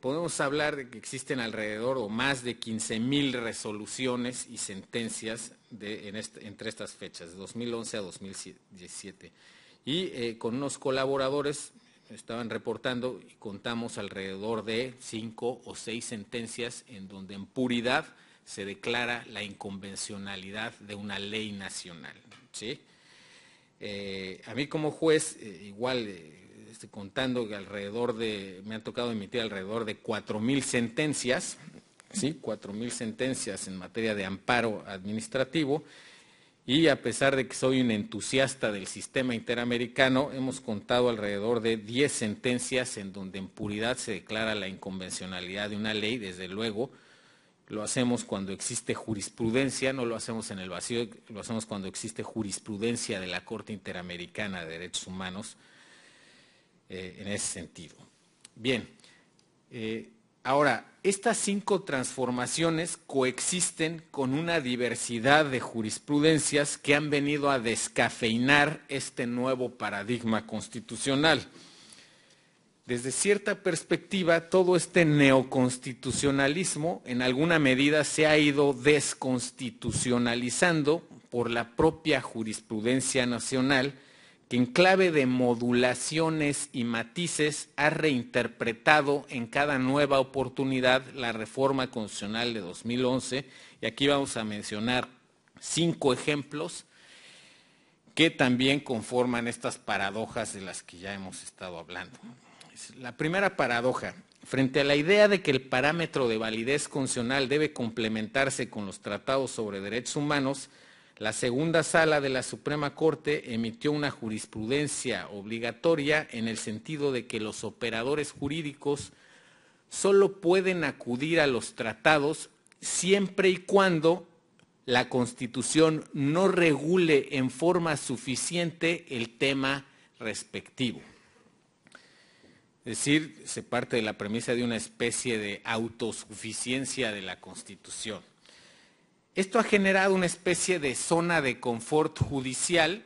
podemos hablar de que existen alrededor o más de 15 mil resoluciones y sentencias este, entre estas fechas, de 2011 a 2017. Y con unos colaboradores estaban reportando y contamos alrededor de cinco o seis sentencias en donde en puridad se declara la inconvencionalidad de una ley nacional. Eh, a mí como juez, eh, igual eh, estoy contando que alrededor de, me han tocado emitir alrededor de cuatro mil sentencias, ¿sí? cuatro mil sentencias en materia de amparo administrativo, y a pesar de que soy un entusiasta del sistema interamericano, hemos contado alrededor de 10 sentencias en donde en puridad se declara la inconvencionalidad de una ley, desde luego. Lo hacemos cuando existe jurisprudencia, no lo hacemos en el vacío, lo hacemos cuando existe jurisprudencia de la Corte Interamericana de Derechos Humanos eh, en ese sentido. Bien, eh, Ahora, estas cinco transformaciones coexisten con una diversidad de jurisprudencias que han venido a descafeinar este nuevo paradigma constitucional. Desde cierta perspectiva, todo este neoconstitucionalismo en alguna medida se ha ido desconstitucionalizando por la propia jurisprudencia nacional que en clave de modulaciones y matices ha reinterpretado en cada nueva oportunidad la reforma constitucional de 2011. Y aquí vamos a mencionar cinco ejemplos que también conforman estas paradojas de las que ya hemos estado hablando. La primera paradoja, frente a la idea de que el parámetro de validez constitucional debe complementarse con los tratados sobre derechos humanos, la segunda sala de la Suprema Corte emitió una jurisprudencia obligatoria en el sentido de que los operadores jurídicos solo pueden acudir a los tratados siempre y cuando la Constitución no regule en forma suficiente el tema respectivo. Es decir, se parte de la premisa de una especie de autosuficiencia de la Constitución. Esto ha generado una especie de zona de confort judicial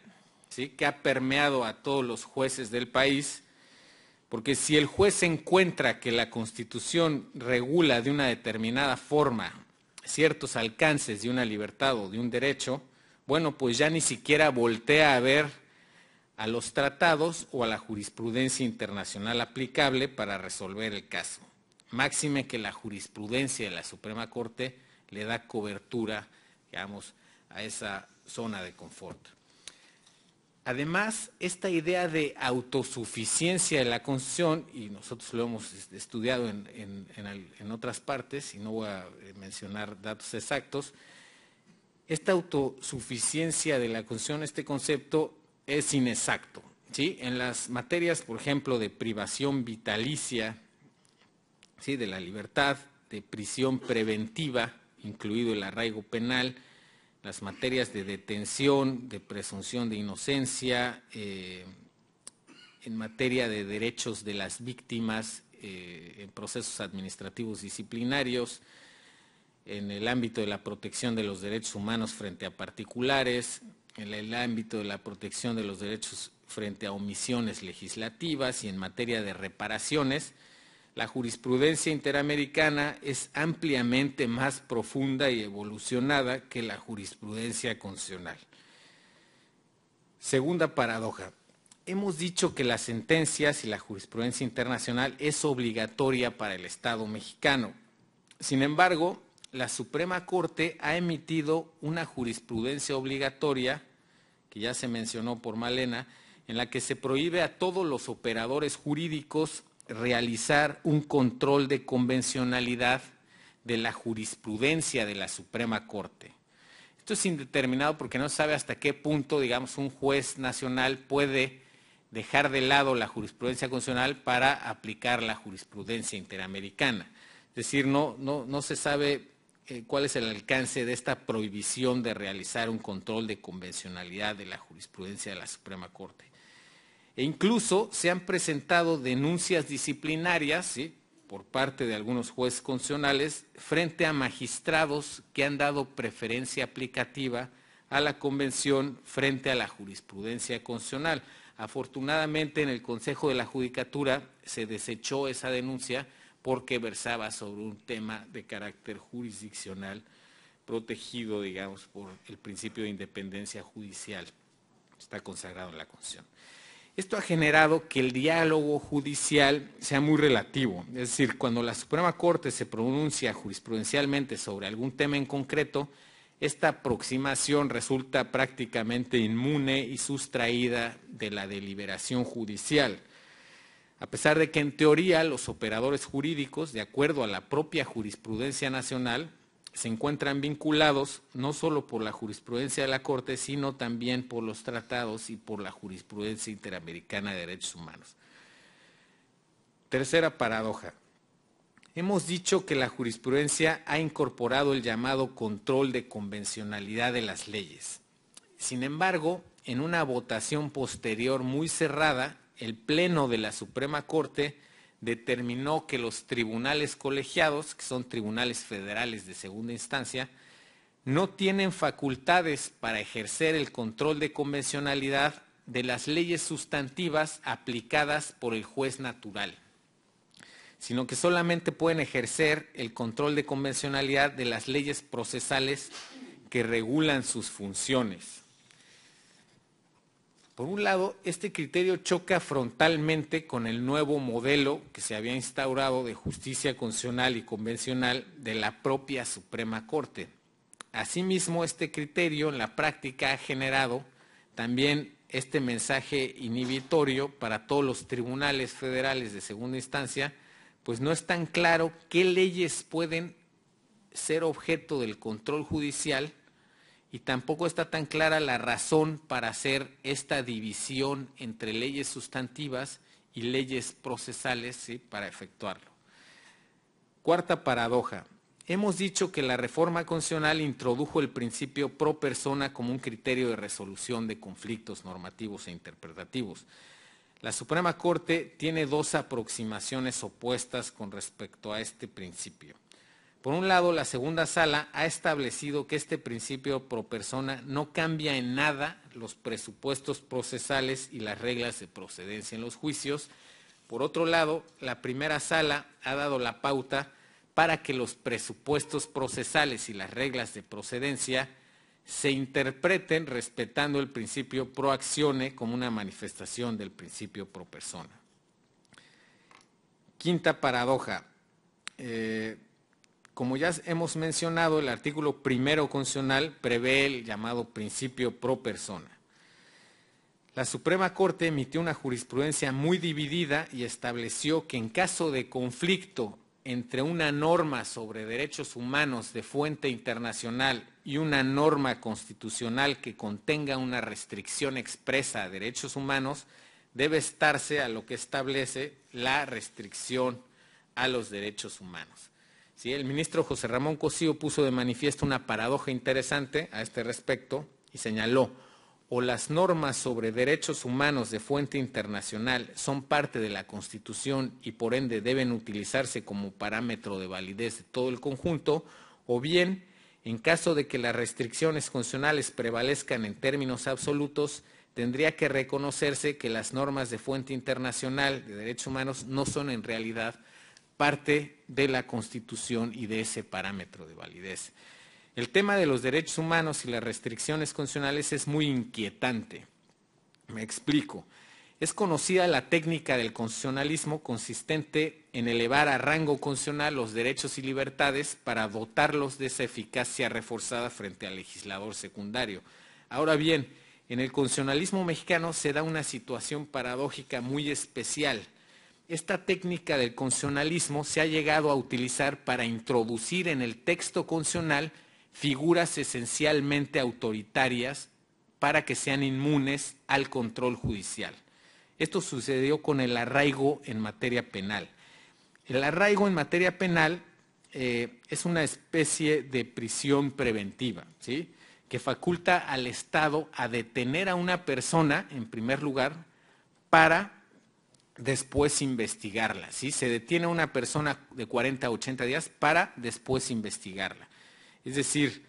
¿sí? que ha permeado a todos los jueces del país, porque si el juez encuentra que la Constitución regula de una determinada forma ciertos alcances de una libertad o de un derecho, bueno, pues ya ni siquiera voltea a ver a los tratados o a la jurisprudencia internacional aplicable para resolver el caso. Máxime que la jurisprudencia de la Suprema Corte le da cobertura, digamos, a esa zona de confort. Además, esta idea de autosuficiencia de la Constitución, y nosotros lo hemos estudiado en, en, otras partes, y no voy a eh, mencionar datos exactos, esta autosuficiencia de la Constitución, este concepto, es inexacto. ¿sí? En las materias, por ejemplo, de privación vitalicia, ¿sí? de la libertad, de prisión preventiva, incluido el arraigo penal, las materias de detención, de presunción de inocencia, eh, en materia de derechos de las víctimas eh, en procesos administrativos disciplinarios, en el ámbito de la protección de los derechos humanos frente a particulares, en el ámbito de la protección de los derechos frente a omisiones legislativas y en materia de reparaciones, la jurisprudencia interamericana es ampliamente más profunda y evolucionada que la jurisprudencia constitucional. Segunda paradoja. Hemos dicho que las sentencias y la jurisprudencia internacional es obligatoria para el Estado mexicano. Sin embargo, la Suprema Corte ha emitido una jurisprudencia obligatoria, que ya se mencionó por Malena, en la que se prohíbe a todos los operadores jurídicos realizar un control de convencionalidad de la jurisprudencia de la Suprema Corte. Esto es indeterminado porque no sabe hasta qué punto, digamos, un juez nacional puede dejar de lado la jurisprudencia constitucional para aplicar la jurisprudencia interamericana. Es decir, no, no, se sabe eh, cuál es el alcance de esta prohibición de realizar un control de convencionalidad de la jurisprudencia de la Suprema Corte. E incluso se han presentado denuncias disciplinarias por parte de algunos jueces constitucionales frente a magistrados que han dado preferencia aplicativa a la Convención frente a la jurisprudencia constitucional. Afortunadamente, en el Consejo de la Judicatura se desechó esa denuncia porque versaba sobre un tema de carácter jurisdiccional protegido, digamos, por el principio de independencia judicial. Está consagrado en la Constitución. Esto ha generado que el diálogo judicial sea muy relativo. Es decir, cuando la Suprema Corte se pronuncia jurisprudencialmente sobre algún tema en concreto, esta aproximación resulta prácticamente inmune y sustraída de la deliberación judicial. A pesar de que en teoría los operadores jurídicos, de acuerdo a la propia jurisprudencia nacional, se encuentran vinculados no solo por la jurisprudencia de la Corte, sino también por los tratados y por la jurisprudencia interamericana de derechos humanos. Tercera paradoja. Hemos dicho que la jurisprudencia ha incorporado el llamado control de convencionalidad de las leyes. Sin embargo, en una votación posterior muy cerrada, el Pleno de la Suprema Corte determinó que los tribunales colegiados, que son tribunales federales de segunda instancia, no tienen facultades para ejercer el control de convencionalidad de las leyes sustantivas aplicadas por el juez natural sino que solamente pueden ejercer el control de convencionalidad de las leyes procesales que regulan sus funciones. Por un lado, este criterio choca frontalmente con el nuevo modelo que se había instaurado de justicia constitucional y convencional de la propia Suprema Corte. Asimismo, este criterio en la práctica ha generado también este mensaje inhibitorio para todos los tribunales federales de segunda instancia, pues no es tan claro qué leyes pueden ser objeto del control judicial y tampoco está tan clara la razón para hacer esta división entre leyes sustantivas y leyes procesales para efectuarlo. Cuarta paradoja. Hemos dicho que la reforma constitucional introdujo el principio pro persona como un criterio de resolución de conflictos normativos e interpretativos. La Suprema Corte tiene dos aproximaciones opuestas con respecto a este principio. Por un lado, la segunda sala ha establecido que este principio pro persona no cambia en nada los presupuestos procesales y las reglas de procedencia en los juicios. Por otro lado, la primera sala ha dado la pauta para que los presupuestos procesales y las reglas de procedencia se interpreten respetando el principio pro accione como una manifestación del principio pro persona. Quinta paradoja. Eh, como ya hemos mencionado, el artículo primero constitucional prevé el llamado principio pro persona. La Suprema Corte emitió una jurisprudencia muy dividida y estableció que en caso de conflicto entre una norma sobre derechos humanos de fuente internacional y una norma constitucional que contenga una restricción expresa a derechos humanos, debe estarse a lo que establece la restricción a los derechos humanos. El ministro José Ramón Cosío puso de manifiesto una paradoja interesante a este respecto y señaló, o las normas sobre derechos humanos de fuente internacional son parte de la Constitución y por ende deben utilizarse como parámetro de validez de todo el conjunto, o bien, en caso de que las restricciones constitucionales prevalezcan en términos absolutos, tendría que reconocerse que las normas de fuente internacional de derechos humanos no son en realidad parte de la Constitución y de ese parámetro de validez. El tema de los derechos humanos y las restricciones constitucionales es muy inquietante. Me explico. Es conocida la técnica del constitucionalismo consistente en elevar a rango constitucional los derechos y libertades para dotarlos de esa eficacia reforzada frente al legislador secundario. Ahora bien, en el constitucionalismo mexicano se da una situación paradójica muy especial. Esta técnica del constitucionalismo se ha llegado a utilizar para introducir en el texto constitucional figuras esencialmente autoritarias para que sean inmunes al control judicial. Esto sucedió con el arraigo en materia penal. El arraigo en materia penal eh, es una especie de prisión preventiva, ¿sí? que faculta al Estado a detener a una persona, en primer lugar, para después investigarla. ¿sí? Se detiene a una persona de 40 a 80 días para después investigarla. Es decir,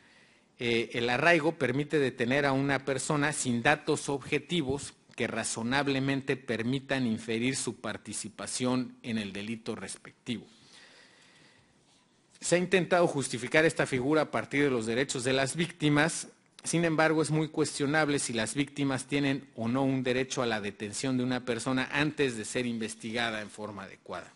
eh, el arraigo permite detener a una persona sin datos objetivos que razonablemente permitan inferir su participación en el delito respectivo. Se ha intentado justificar esta figura a partir de los derechos de las víctimas, sin embargo es muy cuestionable si las víctimas tienen o no un derecho a la detención de una persona antes de ser investigada en forma adecuada.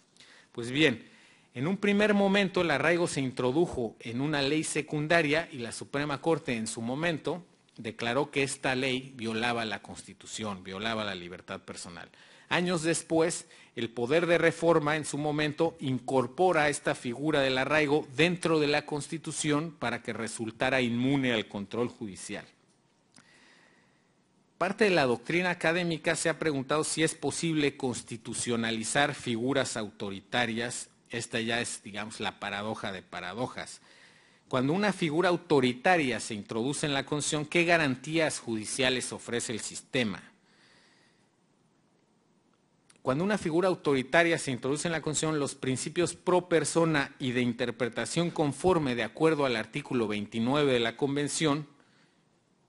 Pues bien, en un primer momento el arraigo se introdujo en una ley secundaria y la Suprema Corte en su momento declaró que esta ley violaba la Constitución, violaba la libertad personal. Años después, el poder de reforma en su momento incorpora esta figura del arraigo dentro de la Constitución para que resultara inmune al control judicial. Parte de la doctrina académica se ha preguntado si es posible constitucionalizar figuras autoritarias esta ya es, digamos, la paradoja de paradojas. Cuando una figura autoritaria se introduce en la Constitución, ¿qué garantías judiciales ofrece el sistema? Cuando una figura autoritaria se introduce en la Constitución, los principios pro persona y de interpretación conforme de acuerdo al artículo 29 de la Convención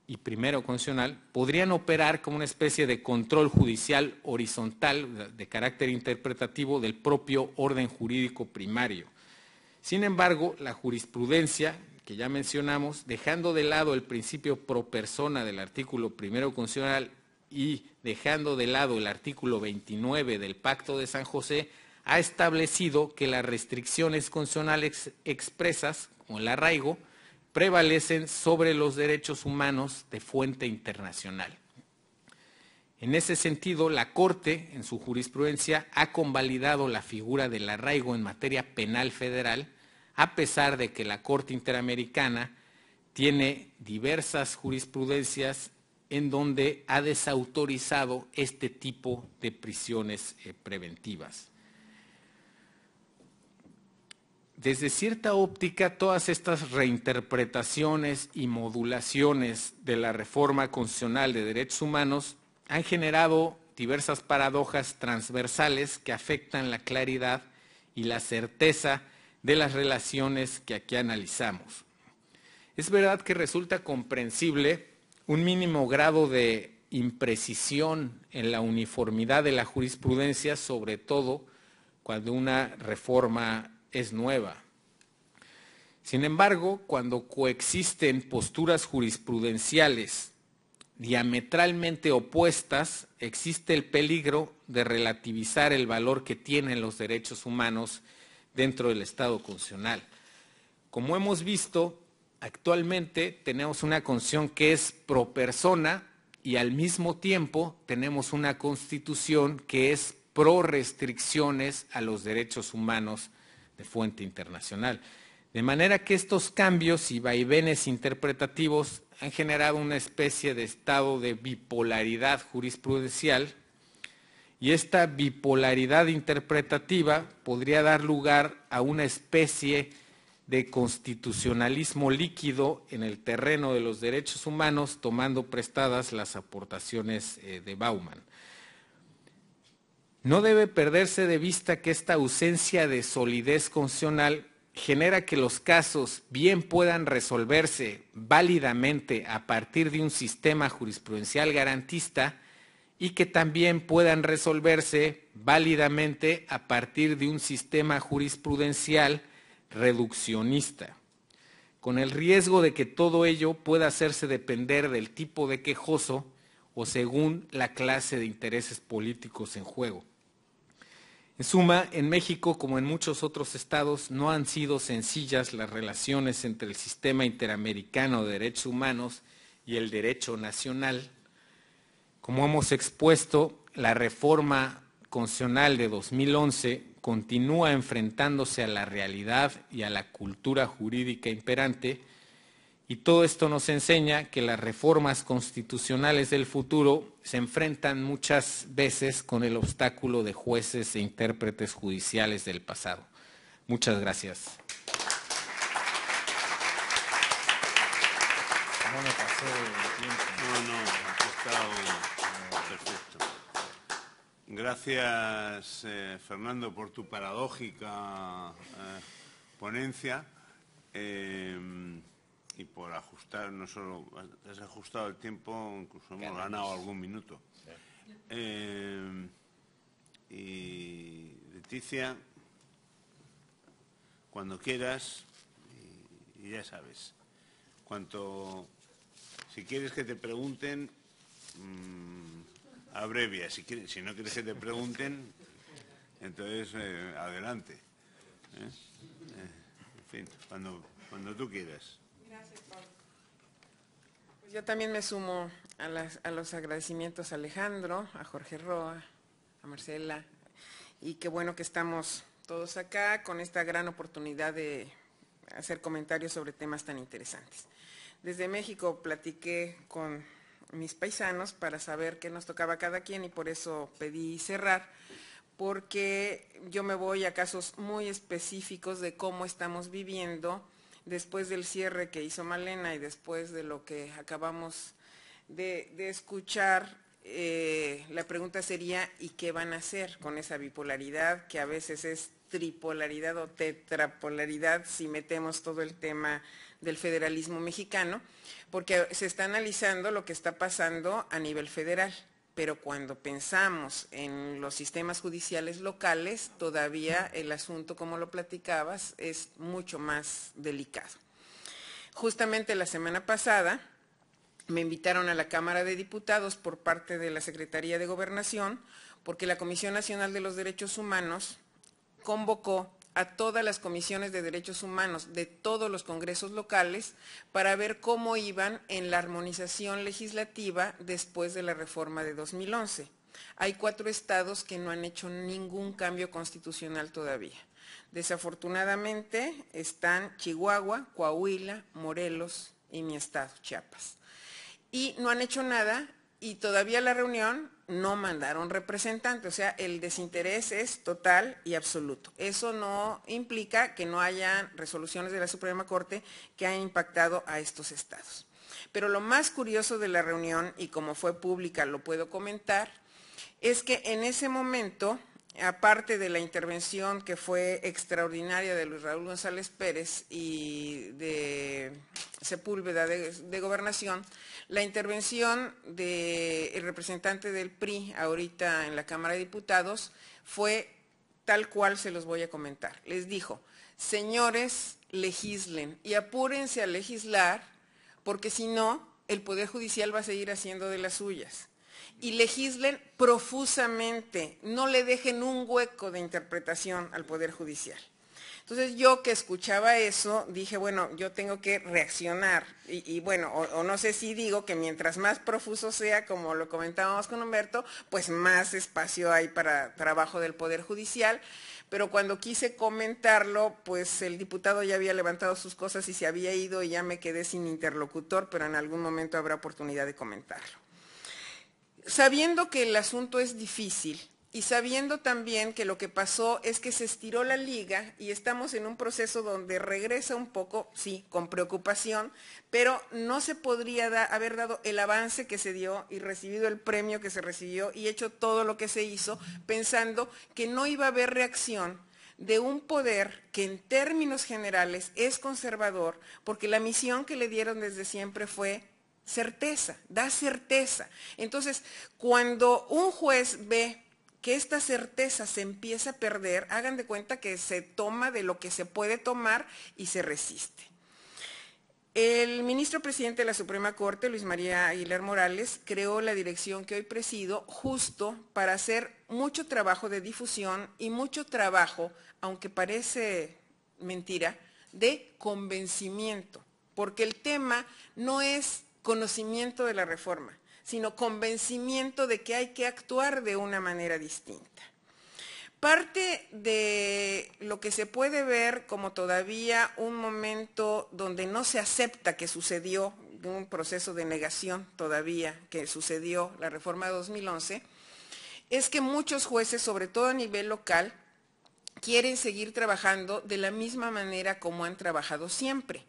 y primero constitucional podrían operar como una especie de control judicial horizontal de carácter interpretativo del propio orden jurídico primario. Sin embargo, la jurisprudencia, que ya mencionamos, dejando de lado el principio pro persona del artículo primero constitucional y dejando de lado el artículo 29 del Pacto de San José, ha establecido que las restricciones constitucionales expresas, como el arraigo, prevalecen sobre los derechos humanos de fuente internacional. En ese sentido, la Corte, en su jurisprudencia, ha convalidado la figura del arraigo en materia penal federal, a pesar de que la Corte Interamericana tiene diversas jurisprudencias en donde ha desautorizado este tipo de prisiones eh, preventivas. desde cierta óptica, todas estas reinterpretaciones y modulaciones de la reforma constitucional de derechos humanos han generado diversas paradojas transversales que afectan la claridad y la certeza de las relaciones que aquí analizamos. Es verdad que resulta comprensible un mínimo grado de imprecisión en la uniformidad de la jurisprudencia, sobre todo cuando una reforma es nueva. Sin embargo, cuando coexisten posturas jurisprudenciales diametralmente opuestas, existe el peligro de relativizar el valor que tienen los derechos humanos dentro del Estado constitucional. Como hemos visto, actualmente tenemos una constitución que es pro persona y al mismo tiempo tenemos una constitución que es pro restricciones a los derechos humanos de fuente internacional. De manera que estos cambios y vaivenes interpretativos han generado una especie de estado de bipolaridad jurisprudencial y esta bipolaridad interpretativa podría dar lugar a una especie de constitucionalismo líquido en el terreno de los derechos humanos, tomando prestadas las aportaciones eh, de Bauman. No debe perderse de vista que esta ausencia de solidez constitucional genera que los casos bien puedan resolverse válidamente a partir de un sistema jurisprudencial garantista y que también puedan resolverse válidamente a partir de un sistema jurisprudencial reduccionista, con el riesgo de que todo ello pueda hacerse depender del tipo de quejoso o según la clase de intereses políticos en juego. En suma, en México, como en muchos otros estados, no han sido sencillas las relaciones entre el sistema interamericano de derechos humanos y el derecho nacional. Como hemos expuesto, la reforma constitucional de 2011 continúa enfrentándose a la realidad y a la cultura jurídica imperante y todo esto nos enseña que las reformas constitucionales del futuro se enfrentan muchas veces con el obstáculo de jueces e intérpretes judiciales del pasado. Muchas gracias. Gracias, eh, Fernando, por tu paradójica eh, ponencia. Y por ajustar, no solo has ajustado el tiempo, incluso hemos ganado algún minuto. y Leticia, cuando quieras, y, ya sabes, cuanto, si quieres que te pregunten, mmm, abrevia, si, no quieres que te pregunten, entonces eh, adelante. ¿eh? Eh, en fin, cuando, cuando tú quieras. Gracias, Pablo. Pues yo también me sumo a, a los agradecimientos a Alejandro, a Jorge Roa, a Marcela, y qué bueno que estamos todos acá con esta gran oportunidad de hacer comentarios sobre temas tan interesantes. Desde México platiqué con mis paisanos para saber qué nos tocaba cada quien y por eso pedí cerrar, porque yo me voy a casos muy específicos de cómo estamos viviendo después del cierre que hizo Malena y después de lo que acabamos de, escuchar eh, la pregunta sería, ¿y qué van a hacer con esa bipolaridad que a veces es tripolaridad o tetrapolaridad si metemos todo el tema del federalismo mexicano, porque se está analizando lo que está pasando a nivel federal, pero cuando pensamos en los sistemas judiciales locales, todavía el asunto, como lo platicabas, es mucho más delicado. Justamente la semana pasada me invitaron a la Cámara de Diputados por parte de la Secretaría de Gobernación, porque la Comisión Nacional de los Derechos Humanos convocó a todas las comisiones de derechos humanos de todos los congresos locales para ver cómo iban en la armonización legislativa después de la reforma de 2011. Hay cuatro estados que no han hecho ningún cambio constitucional todavía. Desafortunadamente están Chihuahua, Coahuila, Morelos y mi estado, Chiapas. Y no han hecho nada y todavía la reunión no mandaron representante, o sea, el desinterés es total y absoluto. Eso no implica que no haya resoluciones de la Suprema Corte que hayan impactado a estos estados. Pero lo más curioso de la reunión, y como fue pública lo puedo comentar, es que en ese momento, aparte de la intervención que fue extraordinaria de Luis Raúl González Pérez y de Sepúlveda de Gobernación, la intervención del representante del PRI ahorita en la Cámara de Diputados fue tal cual se los voy a comentar. Les dijo, señores, legislen y apúrense a legislar porque si no, el Poder Judicial va a seguir haciendo de las suyas. Y legislen profusamente, no le dejen un hueco de interpretación al Poder Judicial. Entonces yo que escuchaba eso, dije, bueno, yo tengo que reaccionar. Y, bueno, o, no sé si digo que mientras más profuso sea, como lo comentábamos con Humberto, pues más espacio hay para trabajo del Poder Judicial. Pero cuando quise comentarlo, pues el diputado ya había levantado sus cosas y se había ido y ya me quedé sin interlocutor, pero en algún momento habrá oportunidad de comentarlo. Sabiendo que el asunto es difícil, y sabiendo también que lo que pasó es que se estiró la liga y estamos en un proceso donde regresa un poco, sí, con preocupación, pero no se podría haber dado el avance que se dio y recibido el premio que se recibió y hecho todo lo que se hizo pensando que no iba a haber reacción de un poder que en términos generales es conservador, porque la misión que le dieron desde siempre fue certeza, da certeza. Entonces, cuando un juez ve que esta certeza se empieza a perder, hagan de cuenta que se toma de lo que se puede tomar y se resiste. El ministro presidente de la Suprema Corte, Luis María Aguilar Morales, creó la dirección que hoy presido justo para hacer mucho trabajo de difusión y mucho trabajo, aunque parece mentira, de convencimiento, porque el tema no es conocimiento de la reforma, sino convencimiento de que hay que actuar de una manera distinta. Parte de lo que se puede ver como todavía un momento donde no se acepta que sucedió, un proceso de negación todavía que sucedió la reforma de 2011, es que muchos jueces, sobre todo a nivel local, quieren seguir trabajando de la misma manera como han trabajado siempre.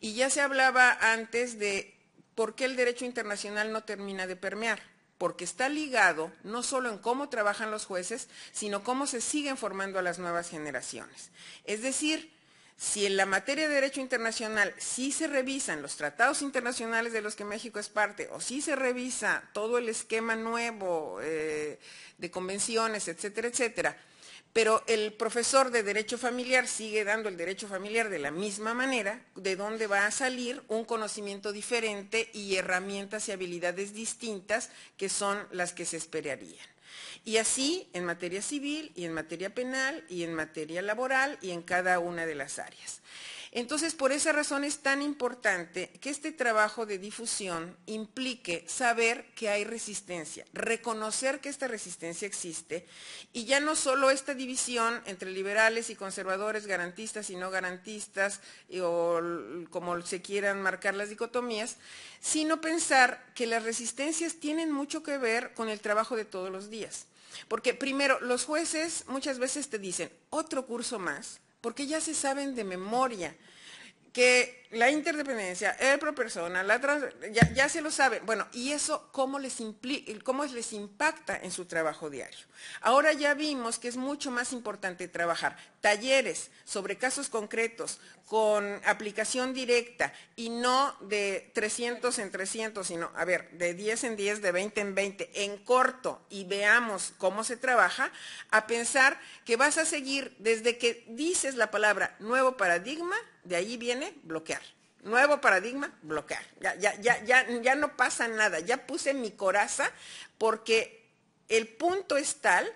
Y ya se hablaba antes de ¿por qué el derecho internacional no termina de permear? porque está ligado no solo en cómo trabajan los jueces, sino cómo se siguen formando a las nuevas generaciones. Es decir, si en la materia de derecho internacional sí se revisan los tratados internacionales de los que México es parte, o sí se revisa todo el esquema nuevo eh, de convenciones, etcétera, etcétera, pero el profesor de derecho familiar sigue dando el derecho familiar de la misma manera, de donde va a salir un conocimiento diferente y herramientas y habilidades distintas que son las que se esperarían. Y así en materia civil y en materia penal y en materia laboral y en cada una de las áreas. Entonces, por esa razón es tan importante que este trabajo de difusión implique saber que hay resistencia, reconocer que esta resistencia existe y ya no solo esta división entre liberales y conservadores, garantistas y no garantistas, o como se quieran marcar las dicotomías, sino pensar que las resistencias tienen mucho que ver con el trabajo de todos los días. Porque primero, los jueces muchas veces te dicen, otro curso más, porque ya se saben de memoria que la interdependencia, el pro persona, la ya, se lo saben. Bueno, ¿y eso cómo les, cómo les impacta en su trabajo diario? Ahora ya vimos que es mucho más importante trabajar talleres sobre casos concretos con aplicación directa y no de 300 en 300, sino, a ver, de 10 en 10, de 20 en 20, en corto y veamos cómo se trabaja, a pensar que vas a seguir desde que dices la palabra nuevo paradigma, de ahí viene bloquear. Nuevo paradigma, bloquear. Ya, ya, ya, ya, ya no pasa nada. Ya puse mi coraza porque el punto es tal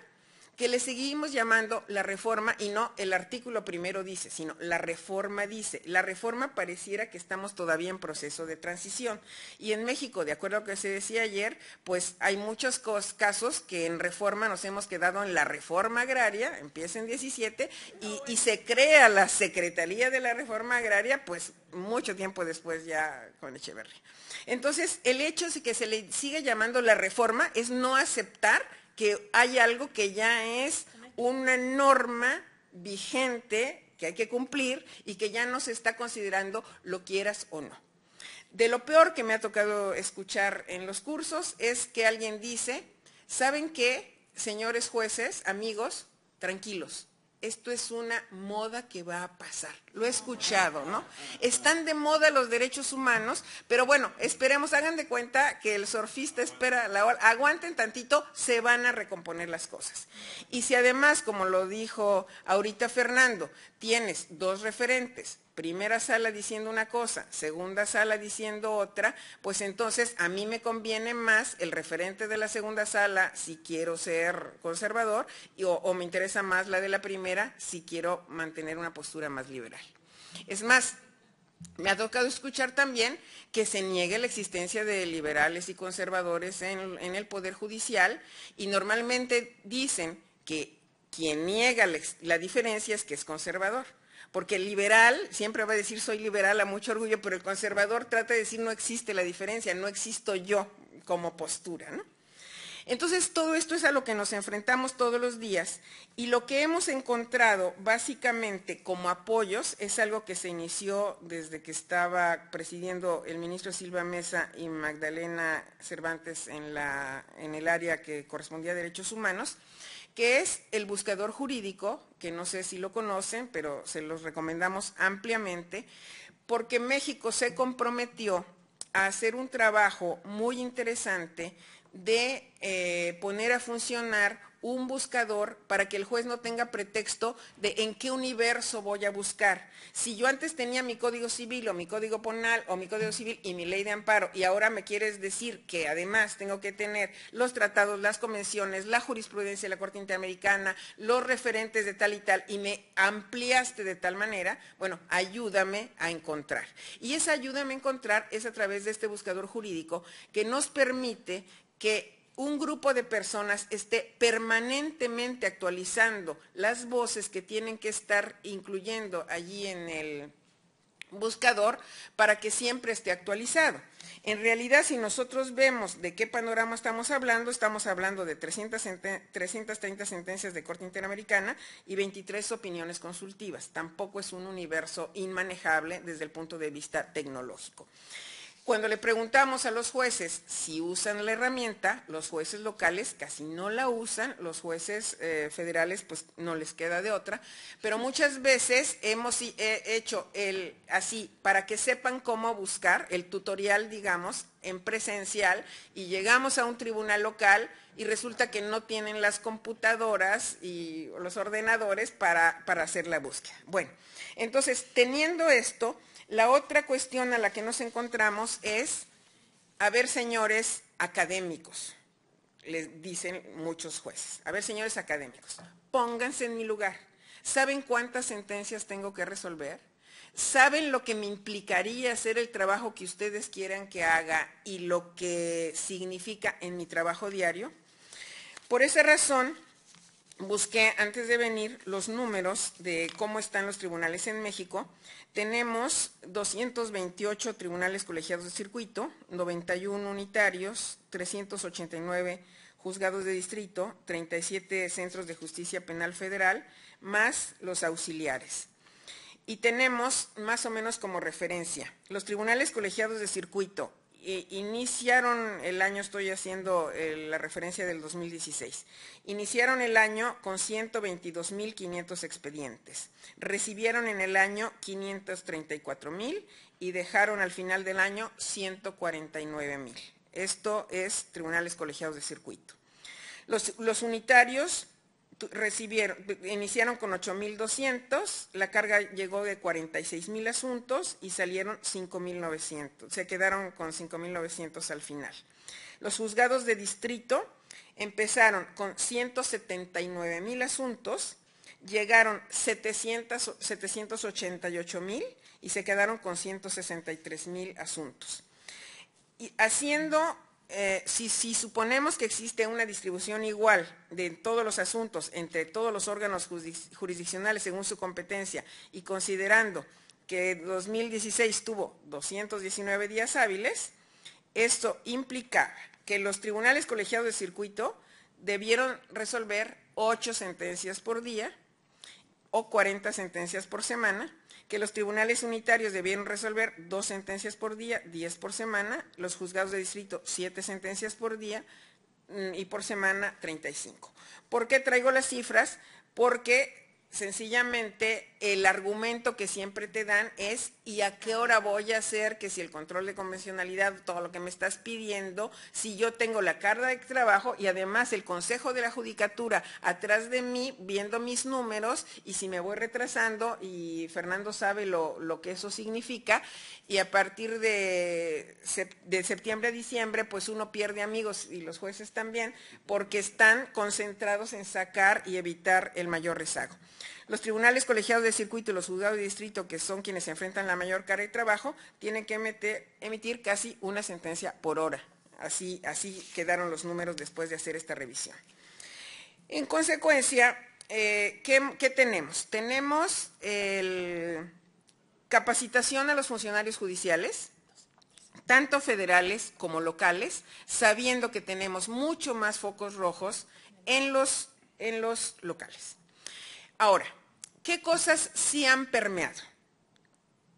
que le seguimos llamando la reforma y no el artículo primero dice, sino la reforma dice. La reforma pareciera que estamos todavía en proceso de transición. Y en México, de acuerdo a lo que se decía ayer, pues hay muchos casos que en reforma nos hemos quedado en la reforma agraria, empieza en 17, y, y se crea la Secretaría de la Reforma Agraria, pues mucho tiempo después ya con Echeverría. Entonces, el hecho de que se le sigue llamando la reforma es no aceptar que hay algo que ya es una norma vigente que hay que cumplir y que ya no se está considerando lo quieras o no. De lo peor que me ha tocado escuchar en los cursos es que alguien dice, ¿saben qué, señores jueces, amigos? Tranquilos, esto es una moda que va a pasar. Lo he escuchado, ¿no? Están de moda los derechos humanos, pero bueno, esperemos, hagan de cuenta que el surfista espera la hora, aguanten tantito, se van a recomponer las cosas. Y si además, como lo dijo ahorita Fernando, tienes dos referentes, primera sala diciendo una cosa, segunda sala diciendo otra, pues entonces a mí me conviene más el referente de la segunda sala si quiero ser conservador o, me interesa más la de la primera si quiero mantener una postura más liberal. Es más, me ha tocado escuchar también que se niegue la existencia de liberales y conservadores en, el Poder Judicial y normalmente dicen que quien niega la diferencia es que es conservador porque el liberal siempre va a decir soy liberal a mucho orgullo, pero el conservador trata de decir no existe la diferencia, no existo yo como postura. ¿no? Entonces todo esto es a lo que nos enfrentamos todos los días y lo que hemos encontrado básicamente como apoyos es algo que se inició desde que estaba presidiendo el ministro Silva Mesa y Magdalena Cervantes en, la, en el área que correspondía a derechos humanos, que es el buscador jurídico, que no sé si lo conocen, pero se los recomendamos ampliamente, porque México se comprometió a hacer un trabajo muy interesante de eh, poner a funcionar un buscador para que el juez no tenga pretexto de en qué universo voy a buscar. Si yo antes tenía mi código civil o mi código penal o mi código civil y mi ley de amparo y ahora me quieres decir que además tengo que tener los tratados, las convenciones, la jurisprudencia de la Corte Interamericana, los referentes de tal y tal y me ampliaste de tal manera, bueno, ayúdame a encontrar. Y esa ayúdame a encontrar es a través de este buscador jurídico que nos permite que un grupo de personas esté permanentemente actualizando las voces que tienen que estar incluyendo allí en el buscador para que siempre esté actualizado. En realidad, si nosotros vemos de qué panorama estamos hablando, estamos hablando de 330 sentencias de Corte Interamericana y 23 opiniones consultivas. Tampoco es un universo inmanejable desde el punto de vista tecnológico. Cuando le preguntamos a los jueces si usan la herramienta, los jueces locales casi no la usan, los jueces eh, federales pues no les queda de otra, pero muchas veces hemos hecho el así para que sepan cómo buscar el tutorial, digamos, en presencial y llegamos a un tribunal local y resulta que no tienen las computadoras y los ordenadores para, para hacer la búsqueda. Bueno, entonces teniendo esto, la otra cuestión a la que nos encontramos es, a ver señores académicos, les dicen muchos jueces, a ver señores académicos, pónganse en mi lugar. ¿Saben cuántas sentencias tengo que resolver? ¿Saben lo que me implicaría hacer el trabajo que ustedes quieran que haga y lo que significa en mi trabajo diario? Por esa razón, busqué antes de venir los números de cómo están los tribunales en México. Tenemos 228 tribunales colegiados de circuito, 91 unitarios, 389 juzgados de distrito, 37 centros de justicia penal federal, más los auxiliares. Y tenemos más o menos como referencia los tribunales colegiados de circuito iniciaron el año, estoy haciendo eh, la referencia del 2016, iniciaron el año con 122.500 expedientes, recibieron en el año 534.000 y dejaron al final del año 149.000. Esto es tribunales colegiados de circuito. Los, los unitarios recibieron, iniciaron con 8.200, la carga llegó de 46.000 asuntos y salieron 5.900, se quedaron con 5.900 al final. Los juzgados de distrito empezaron con 179.000 asuntos, llegaron 700, 788.000 y se quedaron con 163.000 asuntos. Y haciendo eh, si, suponemos que existe una distribución igual de todos los asuntos entre todos los órganos jurisdiccionales según su competencia y considerando que 2016 tuvo 219 días hábiles, esto implica que los tribunales colegiados de circuito debieron resolver 8 sentencias por día o 40 sentencias por semana, que los tribunales unitarios debieron resolver dos sentencias por día, diez por semana, los juzgados de distrito siete sentencias por día mm, y por semana 35. ¿Por qué traigo las cifras? Porque sencillamente el argumento que siempre te dan es ¿y a qué hora voy a hacer que si el control de convencionalidad, todo lo que me estás pidiendo, si yo tengo la carga de trabajo y además el Consejo de la Judicatura atrás de mí viendo mis números y si me voy retrasando y Fernando sabe lo, que eso significa y a partir de, de septiembre a diciembre pues uno pierde amigos y los jueces también porque están concentrados en sacar y evitar el mayor rezago. Los tribunales colegiados de circuito y los juzgados de distrito, que son quienes se enfrentan la mayor carga de trabajo, tienen que emitir casi una sentencia por hora. Así, quedaron los números después de hacer esta revisión. En consecuencia, eh, ¿qué, tenemos? Tenemos capacitación a los funcionarios judiciales, tanto federales como locales, sabiendo que tenemos mucho más focos rojos en los locales. Ahora, ¿qué cosas sí han permeado?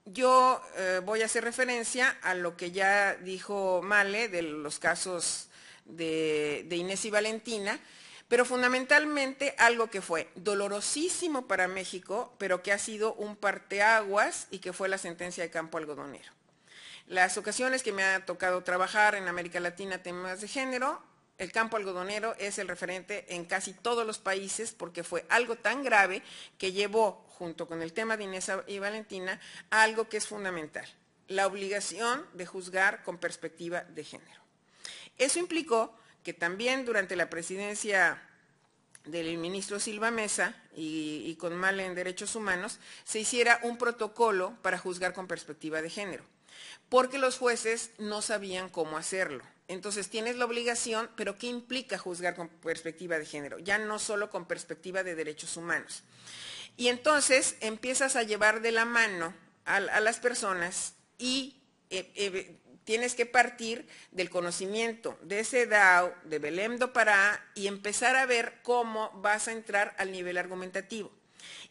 Yo eh, voy a hacer referencia a lo que ya dijo Male de los casos de, de Inés y Valentina, pero fundamentalmente algo que fue dolorosísimo para México, pero que ha sido un parteaguas y que fue la sentencia de campo algodonero. Las ocasiones que me ha tocado trabajar en América Latina temas de género, el campo algodonero es el referente en casi todos los países porque fue algo tan grave que llevó, junto con el tema de Inés y Valentina, a algo que es fundamental, la obligación de juzgar con perspectiva de género. Eso implicó que también durante la presidencia del ministro Silva Mesa y, y con Male en Derechos Humanos, se hiciera un protocolo para juzgar con perspectiva de género, porque los jueces no sabían cómo hacerlo. Entonces tienes la obligación, pero ¿qué implica juzgar con perspectiva de género? Ya no solo con perspectiva de derechos humanos. Y entonces empiezas a llevar de la mano a, las personas y eh, eh, tienes que partir del conocimiento de ese DAO, de Belém do Pará, y empezar a ver cómo vas a entrar al nivel argumentativo.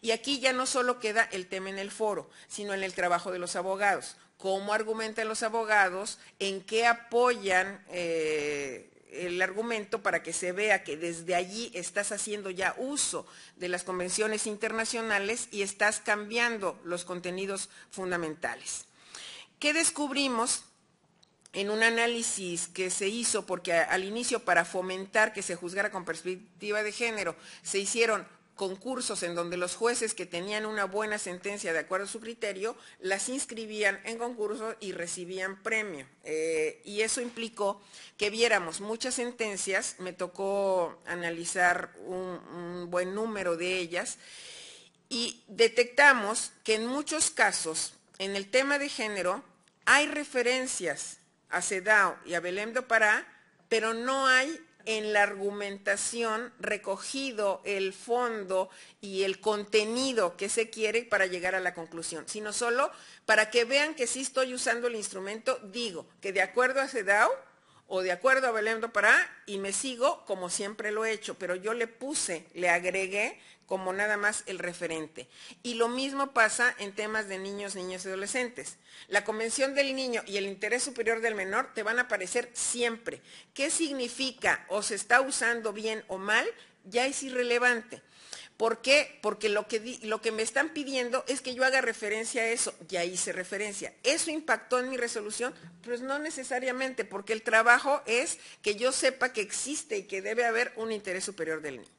Y aquí ya no solo queda el tema en el foro, sino en el trabajo de los abogados. ¿Cómo argumentan los abogados? ¿En qué apoyan eh, el argumento para que se vea que desde allí estás haciendo ya uso de las convenciones internacionales y estás cambiando los contenidos fundamentales? ¿Qué descubrimos? en un análisis que se hizo, porque al inicio para fomentar que se juzgara con perspectiva de género, se hicieron concursos en donde los jueces que tenían una buena sentencia de acuerdo a su criterio, las inscribían en concurso y recibían premio. Eh, y eso implicó que viéramos muchas sentencias, me tocó analizar un buen número de ellas, y detectamos que en muchos casos, en el tema de género, hay referencias a CEDAW y a Belém do Pará, pero no hay en la argumentación recogido el fondo y el contenido que se quiere para llegar a la conclusión, sino solo para que vean que sí estoy usando el instrumento, digo que de acuerdo a CEDAW o de acuerdo a Belém do Pará y me sigo como siempre lo he hecho, pero yo le puse, le agregué como nada más el referente. Y lo mismo pasa en temas de niños, niñas y adolescentes. La convención del niño y el interés superior del menor te van a aparecer siempre. ¿Qué significa o se está usando bien o mal? Ya es irrelevante. ¿Por qué? Porque lo que, lo que me están pidiendo es que yo haga referencia a eso. Ya hice referencia. ¿Eso impactó en mi resolución? Pues no necesariamente, porque el trabajo es que yo sepa que existe y que debe haber un interés superior del niño.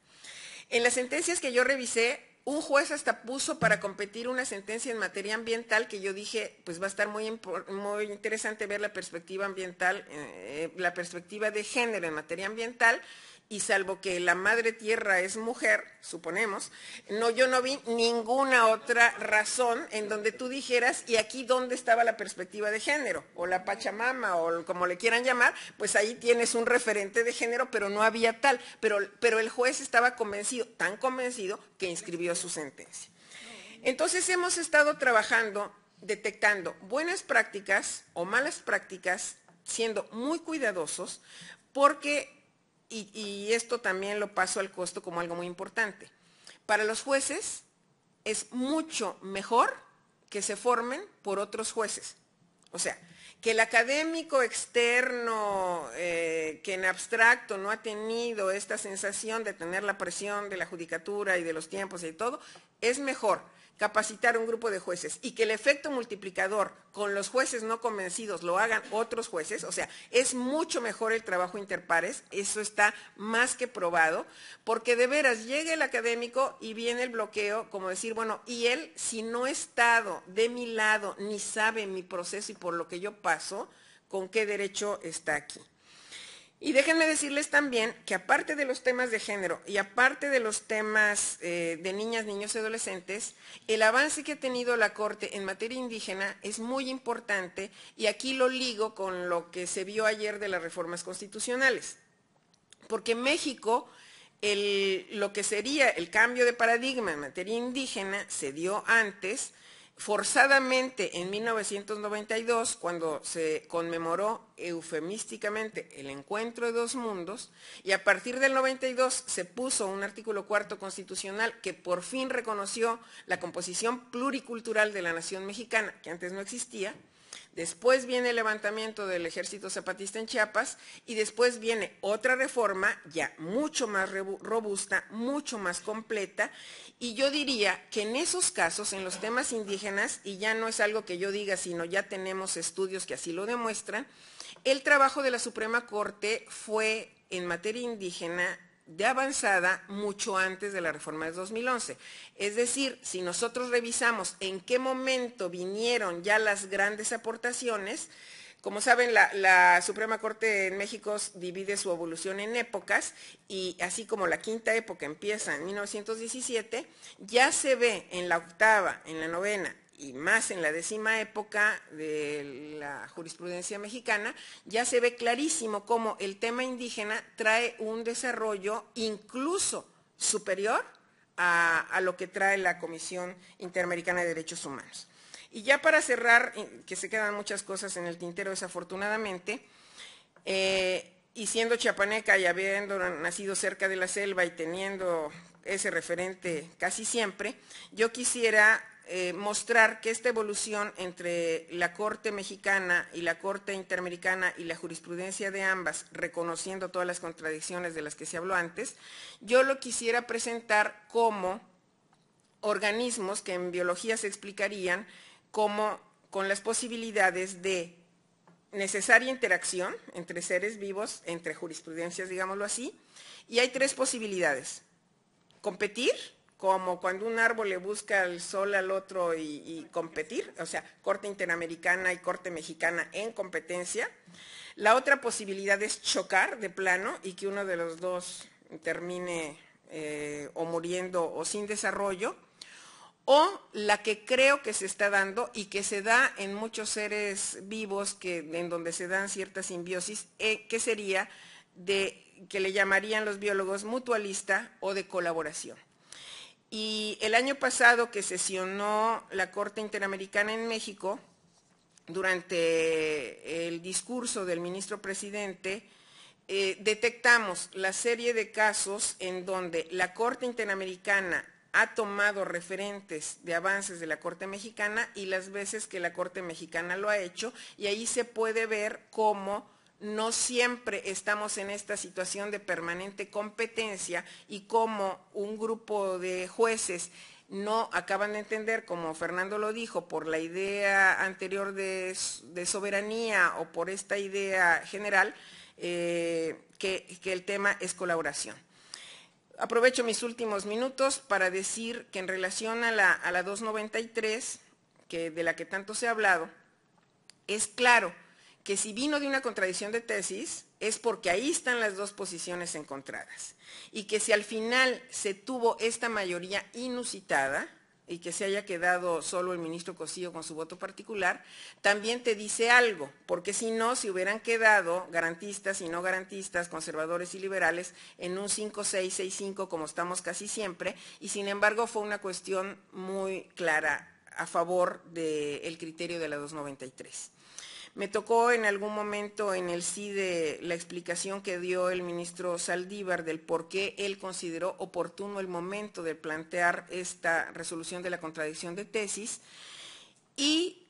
En las sentencias que yo revisé, un juez hasta puso para competir una sentencia en materia ambiental que yo dije, pues va a estar muy, muy interesante ver la perspectiva ambiental, eh, la perspectiva de género en materia ambiental, y salvo que la madre tierra es mujer, suponemos, no, yo no vi ninguna otra razón en donde tú dijeras, y aquí dónde estaba la perspectiva de género, o la Pachamama, o como le quieran llamar, pues ahí tienes un referente de género, pero no había tal, pero, pero el juez estaba convencido, tan convencido, que inscribió su sentencia. Entonces hemos estado trabajando, detectando buenas prácticas o malas prácticas, siendo muy cuidadosos, porque y, esto también lo paso al costo como algo muy importante. Para los jueces es mucho mejor que se formen por otros jueces. O sea, que el académico externo eh, que en abstracto no ha tenido esta sensación de tener la presión de la judicatura y de los tiempos y todo, es mejor capacitar un grupo de jueces y que el efecto multiplicador con los jueces no convencidos lo hagan otros jueces, o sea, es mucho mejor el trabajo interpares, eso está más que probado, porque de veras llega el académico y viene el bloqueo, como decir, bueno, y él si no ha estado de mi lado ni sabe mi proceso y por lo que yo paso, ¿con qué derecho está aquí? Y déjenme decirles también que aparte de los temas de género y aparte de los temas eh, de niñas, niños y adolescentes, el avance que ha tenido la Corte en materia indígena es muy importante y aquí lo ligo con lo que se vio ayer de las reformas constitucionales. Porque México, lo que sería el cambio de paradigma en materia indígena se dio antes, forzadamente en 1992, cuando se conmemoró eufemísticamente el encuentro de dos mundos, y a partir del 92 se puso un artículo cuarto constitucional que por fin reconoció la composición pluricultural de la nación mexicana, que antes no existía, Después viene el levantamiento del ejército zapatista en Chiapas y después viene otra reforma ya mucho más robusta, mucho más completa. Y yo diría que en esos casos, en los temas indígenas, y ya no es algo que yo diga, sino ya tenemos estudios que así lo demuestran, el trabajo de la Suprema Corte fue en materia indígena de avanzada mucho antes de la reforma de 2011. Es decir, si nosotros revisamos en qué momento vinieron ya las grandes aportaciones, como saben, la, Suprema Corte en México divide su evolución en épocas y así como la quinta época empieza en 1917, ya se ve en la octava, en la novena y más en la décima época de la jurisprudencia mexicana, ya se ve clarísimo cómo el tema indígena trae un desarrollo incluso superior a, lo que trae la Comisión Interamericana de Derechos Humanos. Y ya para cerrar, que se quedan muchas cosas en el tintero desafortunadamente, eh, y siendo chiapaneca y habiendo nacido cerca de la selva y teniendo ese referente casi siempre, yo quisiera eh, mostrar que esta evolución entre la Corte mexicana y la Corte interamericana y la jurisprudencia de ambas, reconociendo todas las contradicciones de las que se habló antes, yo lo quisiera presentar como organismos que en biología se explicarían como con las posibilidades de necesaria interacción entre seres vivos, entre jurisprudencias, digámoslo así, y hay tres posibilidades. Competir, como cuando un árbol le busca el sol al otro y, competir, o sea, corte interamericana y corte mexicana en competencia. La otra posibilidad es chocar de plano y que uno de los dos termine eh, o muriendo o sin desarrollo, o la que creo que se está dando y que se da en muchos seres vivos que, en donde se dan ciertas simbiosis, eh, que sería de que le llamarían los biólogos mutualista o de colaboración. Y el año pasado que sesionó la Corte Interamericana en México, durante el discurso del ministro presidente, eh, detectamos la serie de casos en donde la Corte Interamericana ha tomado referentes de avances de la Corte Mexicana y las veces que la Corte Mexicana lo ha hecho, y ahí se puede ver cómo no siempre estamos en esta situación de permanente competencia y como un grupo de jueces no acaban de entender, como Fernando lo dijo, por la idea anterior de, soberanía o por esta idea general, eh, que, el tema es colaboración. Aprovecho mis últimos minutos para decir que en relación a la, a la 293, que, de la que tanto se ha hablado, es claro que si vino de una contradicción de tesis, es porque ahí están las dos posiciones encontradas. Y que si al final se tuvo esta mayoría inusitada, y que se haya quedado solo el ministro Cosío con su voto particular, también te dice algo, porque si no, si hubieran quedado garantistas y no garantistas, conservadores y liberales, en un 5-6-6-5 como estamos casi siempre, y sin embargo fue una cuestión muy clara a favor del criterio de la 293. Me tocó en algún momento en el CIDE la explicación que dio el ministro Saldívar del por qué él consideró oportuno el momento de plantear esta resolución de la contradicción de tesis y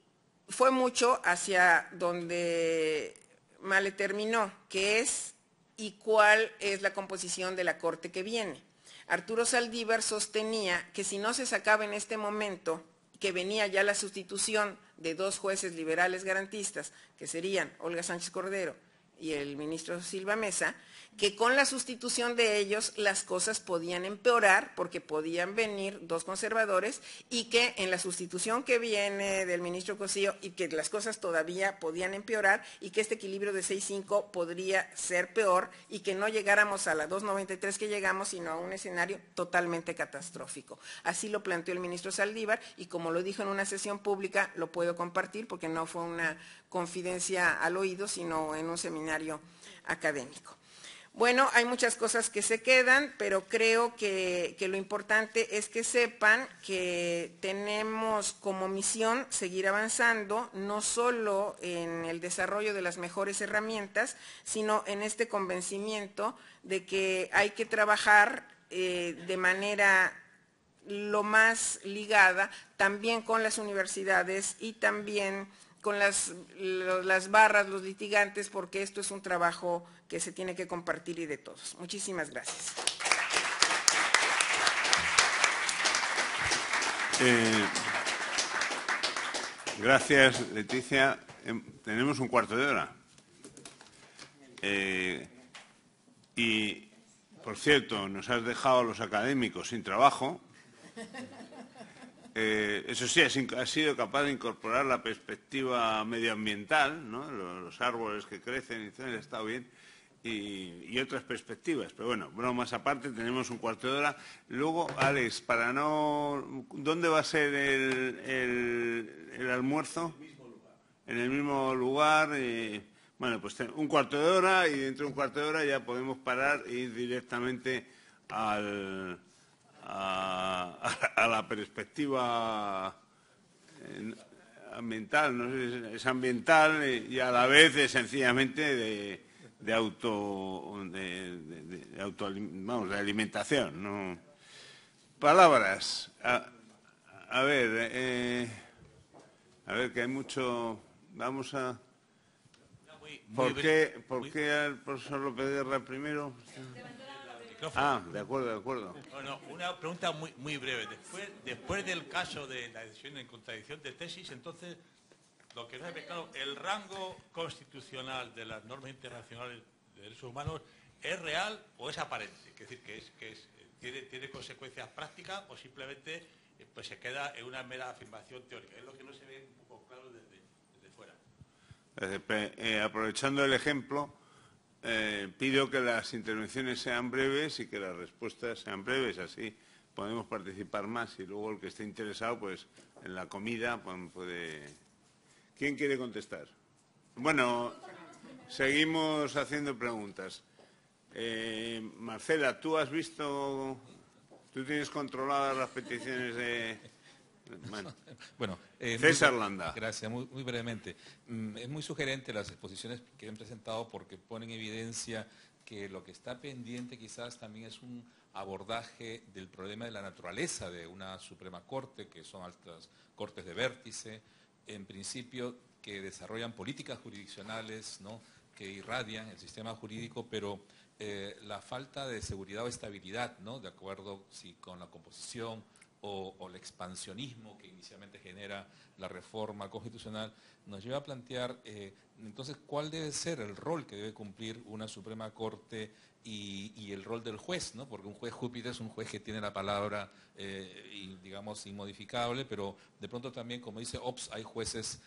fue mucho hacia donde Male terminó, que es y cuál es la composición de la corte que viene. Arturo Saldívar sostenía que si no se sacaba en este momento que venía ya la sustitución de dos jueces liberales garantistas, que serían Olga Sánchez Cordero y el ministro Silva Mesa, que con la sustitución de ellos las cosas podían empeorar porque podían venir dos conservadores y que en la sustitución que viene del ministro Cosío y que las cosas todavía podían empeorar y que este equilibrio de 6-5 podría ser peor y que no llegáramos a la 2.93 que llegamos, sino a un escenario totalmente catastrófico. Así lo planteó el ministro Saldívar y como lo dijo en una sesión pública, lo puedo compartir porque no fue una confidencia al oído, sino en un seminario académico. Bueno, hay muchas cosas que se quedan, pero creo que, lo importante es que sepan que tenemos como misión seguir avanzando, no solo en el desarrollo de las mejores herramientas, sino en este convencimiento de que hay que trabajar eh, de manera lo más ligada también con las universidades y también con las, las barras, los litigantes, porque esto es un trabajo que se tiene que compartir y de todos. Muchísimas gracias. Eh, gracias, Leticia. Em, tenemos un cuarto de hora. Eh, y, por cierto, nos has dejado a los académicos sin trabajo. Eh, eso sí, ha sido capaz de incorporar la perspectiva medioambiental, los, árboles que crecen, y ha estado bien, y, otras perspectivas. Pero bueno, bromas aparte, tenemos un cuarto de hora. Luego, Alex, para no... ¿Dónde va a ser el, almuerzo? En el mismo lugar. bueno, pues un cuarto de hora y dentro de un cuarto de hora ya podemos parar e ir directamente al a, la perspectiva eh, ambiental, no sé, es ambiental y a la vez es sencillamente de, auto, de, vamos, de alimentación. palabras. A, ver, eh, a ver que hay mucho. Vamos a. ¿Por, qué, ¿Por qué al profesor López Guerra primero? Ah, de acuerdo, de acuerdo. Bueno, una pregunta muy, muy breve. Después, después del caso de la decisión en contradicción de tesis, entonces, lo que no es claro, el rango constitucional de las normas internacionales de derechos humanos es real o es aparente. Es decir, que, es, que es, tiene, tiene consecuencias prácticas o simplemente eh, pues se queda en una mera afirmación teórica. Es lo que no se ve un poco claro desde, fuera. Eh, eh, aprovechando el ejemplo, pido que las intervenciones sean breves y que las respuestas sean breves, así podemos participar más y luego el que esté interesado, pues en la comida pues, puede... ¿Quién quiere contestar? Bueno, seguimos haciendo preguntas. Marcela, ¿tú has visto Tú tienes controladas las peticiones de... *laughs* Bueno, eh, César Landa. Gracias, muy, brevemente. Mm, es muy sugerente las exposiciones que han presentado porque ponen en evidencia que lo que está pendiente quizás también es un abordaje del problema de la naturaleza de una Suprema Corte, que son altas cortes de vértice, en principio que desarrollan políticas jurisdiccionales, ¿no? que irradian el sistema jurídico, pero eh, la falta de seguridad o estabilidad, ¿no? de acuerdo si con la composición o, el expansionismo que inicialmente genera la reforma constitucional, nos lleva a plantear eh, entonces cuál debe ser el rol que debe cumplir una Suprema Corte y, el rol del juez, ¿no? porque un juez Júpiter es un juez que tiene la palabra, eh, digamos, inmodificable, pero de pronto también, como dice Ops, hay jueces,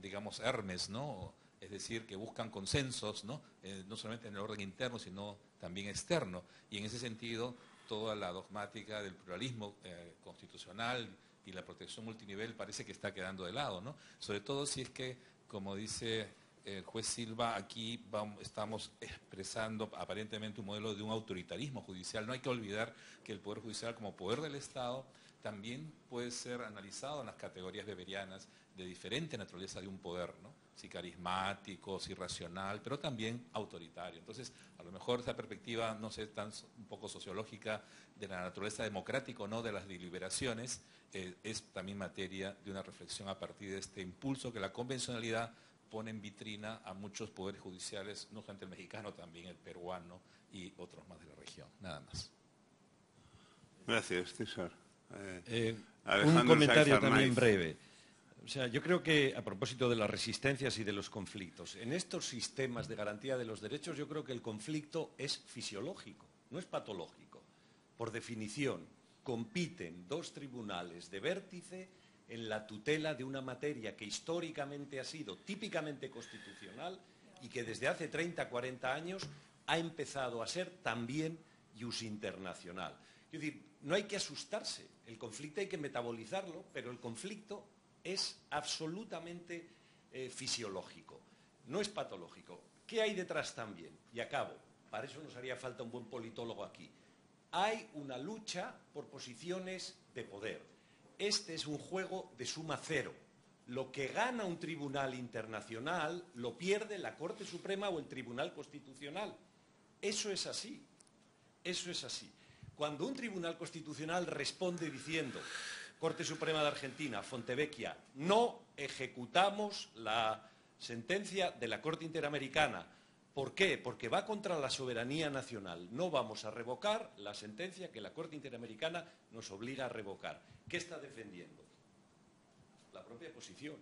digamos, Hermes, ¿no? es decir, que buscan consensos, ¿no? Eh, no solamente en el orden interno, sino también externo. Y en ese sentido, toda la dogmática del pluralismo eh, constitucional y la protección multinivel parece que está quedando de lado, ¿no? Sobre todo si es que, como dice el juez Silva, aquí estamos expresando aparentemente un modelo de un autoritarismo judicial. No hay que olvidar que el Poder Judicial como poder del Estado también puede ser analizado en las categorías beberianas de diferente naturaleza de un poder, ¿no? Si carismático, si racional, pero también autoritario. Entonces, a lo mejor esa perspectiva, no sé, tan un poco sociológica de la naturaleza democrática o no de las deliberaciones, eh, es también materia de una reflexión a partir de este impulso que la convencionalidad pone en vitrina a muchos poderes judiciales, no solamente el mexicano, también el peruano y otros más de la región. Nada más. Gracias, César. Eh, eh, un comentario también breve. O sea, yo creo que a propósito de las resistencias y de los conflictos, en estos sistemas de garantía de los derechos yo creo que el conflicto es fisiológico, no es patológico. Por definición, compiten dos tribunales de vértice en la tutela de una materia que históricamente ha sido típicamente constitucional y que desde hace 30, 40 años ha empezado a ser también jus internacional. Es decir, no hay que asustarse, el conflicto hay que metabolizarlo, pero el conflicto es absolutamente eh, fisiológico, no es patológico. ¿Qué hay detrás también? Y acabo, para eso nos haría falta un buen politólogo aquí. Hay una lucha por posiciones de poder. Este es un juego de suma cero. Lo que gana un tribunal internacional lo pierde la Corte Suprema o el Tribunal Constitucional. Eso es así. Eso es así. Cuando un tribunal constitucional responde diciendo Corte Suprema de Argentina, Fontevecchia, no ejecutamos la sentencia de la Corte Interamericana. ¿Por qué? Porque va contra la soberanía nacional. No vamos a revocar la sentencia que la Corte Interamericana nos obliga a revocar. ¿Qué está defendiendo? La propia posición.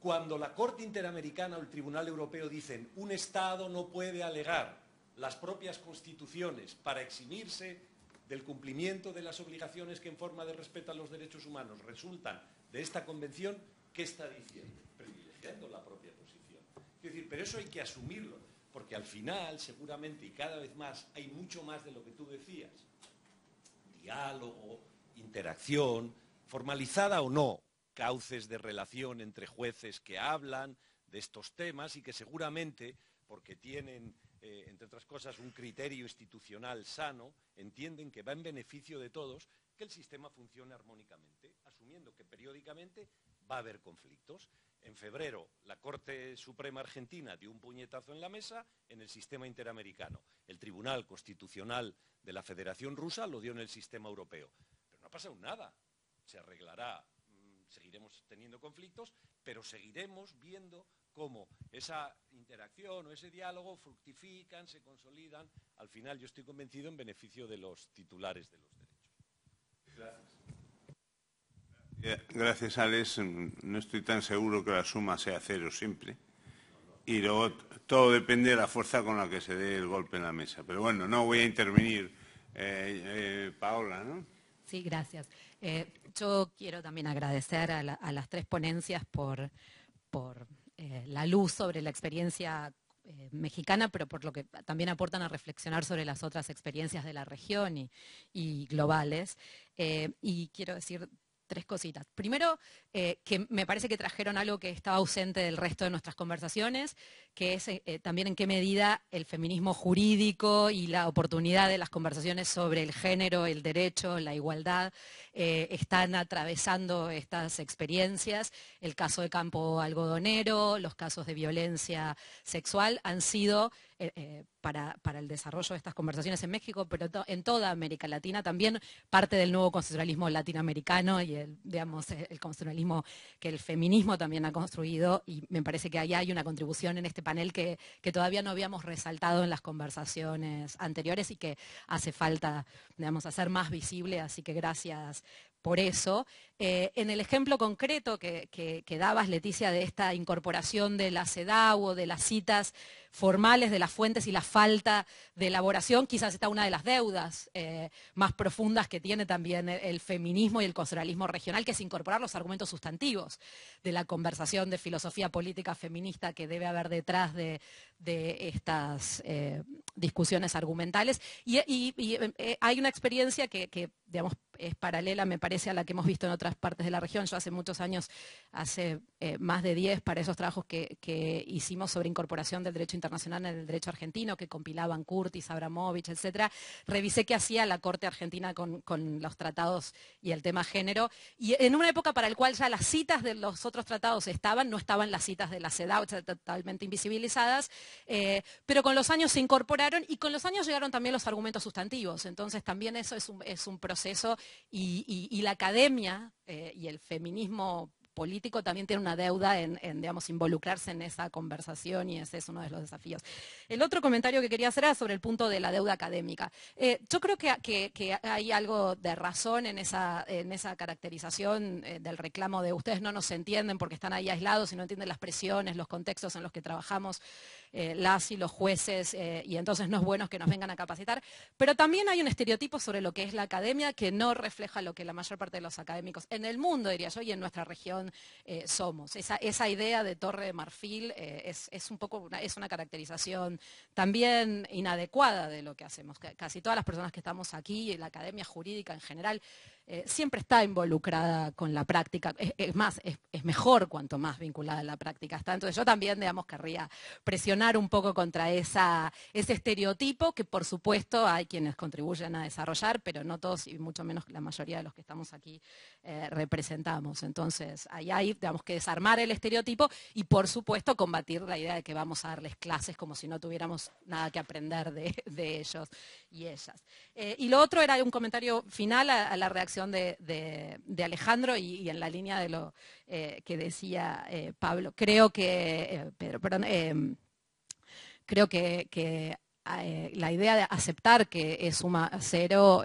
Cuando la Corte Interamericana o el Tribunal Europeo dicen un Estado no puede alegar las propias constituciones para eximirse del cumplimiento de las obligaciones que en forma de respeto a los derechos humanos resultan de esta convención, ¿qué está diciendo? Privilegiando la propia posición. Es decir, pero eso hay que asumirlo, porque al final, seguramente, y cada vez más, hay mucho más de lo que tú decías. Diálogo, interacción, formalizada o no, cauces de relación entre jueces que hablan de estos temas y que seguramente, porque tienen eh, entre otras cosas, un criterio institucional sano, entienden que va en beneficio de todos que el sistema funcione armónicamente, asumiendo que periódicamente va a haber conflictos. En febrero, la Corte Suprema Argentina dio un puñetazo en la mesa en el sistema interamericano. El Tribunal Constitucional de la Federación Rusa lo dio en el sistema europeo. Pero no ha pasado nada. Se arreglará, mm, seguiremos teniendo conflictos, pero seguiremos viendo cómo esa interacción o ese diálogo fructifican, se consolidan. Al final yo estoy convencido en beneficio de los titulares de los derechos. Gracias. Gracias, Alex. No estoy tan seguro que la suma sea cero siempre. Y luego todo depende de la fuerza con la que se dé el golpe en la mesa. Pero bueno, no voy a intervenir. Eh, eh, Paola, ¿no? Sí, gracias. Eh, yo quiero también agradecer a, las tres ponencias por, la luz sobre la experiencia mexicana, pero por lo que también aportan a reflexionar sobre las otras experiencias de la región y, globales. y quiero decir tres cositas. Primero, eh, que me parece que trajeron algo que estaba ausente del resto de nuestras conversaciones, que es eh, eh, también en qué medida el feminismo jurídico y la oportunidad de las conversaciones sobre el género, el derecho, la igualdad, están atravesando estas experiencias. El caso de campo algodonero, los casos de violencia sexual han sido eh, eh, para, el desarrollo de estas conversaciones en México, pero en toda América Latina, también parte del nuevo constitucionalismo latinoamericano y el, digamos, el constitucionalismo que el feminismo también ha construido, y me parece que ahí hay una contribución en este panel que, que todavía no habíamos resaltado en las conversaciones anteriores y que hace falta, digamos, hacer más visible, así que gracias por eso. Eh, en el ejemplo concreto que, dabas, Leticia, de esta incorporación de la CEDAW o de las citas formales de las fuentes y la falta de elaboración, quizás está una de las deudas eh, más profundas que tiene también el, feminismo y el conservalismo regional, que es incorporar los argumentos sustantivos de la conversación de filosofía política feminista que debe haber detrás de, estas eh, discusiones argumentales. Y, hay una experiencia que, que digamos, es paralela, me parece, a la que hemos visto en otras partes de la región. Yo hace muchos años, hace eh, más de 10 para esos trabajos que, hicimos sobre incorporación del derecho internacional en el derecho argentino, que compilaban Curtis, Abramovich, etcétera, revisé qué hacía la Corte Argentina con, los tratados y el tema género. Y en una época para la cual ya las citas de los otros tratados estaban, no estaban las citas de la CEDAW, totalmente invisibilizadas, eh, pero con los años se incorporaron y con los años llegaron también los argumentos sustantivos. Entonces también eso es un, es un proceso y, la academia eh, y el feminismo político también tiene una deuda en, digamos, involucrarse en esa conversación y ese es uno de los desafíos. El otro comentario que quería hacer era sobre el punto de la deuda académica. Eh, yo creo que, hay algo de razón en esa, en esa caracterización eh, del reclamo de ustedes no nos entienden porque están ahí aislados y no entienden las presiones, los contextos en los que trabajamos eh, las y los jueces y entonces no es bueno que nos vengan a capacitar. Pero también hay un estereotipo sobre lo que es la academia que no refleja lo que la mayor parte de los académicos en el mundo, diría yo, y en nuestra región eh, somos. Esa, idea de torre de marfil eh, es, un poco una, es una caracterización también inadecuada de lo que hacemos. Casi todas las personas que estamos aquí, la academia jurídica en general, eh, siempre está involucrada con la práctica. Es, más, es, mejor cuanto más vinculada a la práctica está. Entonces yo también, digamos, querría presionar un poco contra esa, ese estereotipo que por supuesto hay quienes contribuyen a desarrollar, pero no todos y mucho menos la mayoría de los que estamos aquí eh, representamos. Entonces ahí hay, digamos, que desarmar el estereotipo y por supuesto combatir la idea de que vamos a darles clases como si no tuviéramos nada que aprender de, ellos y ellas. Eh, y lo otro era un comentario final a la reacción de, Alejandro y, en la línea de lo eh, que decía eh, Pablo. Creo que, eh, perdón, creo que, la idea de aceptar que es suma cero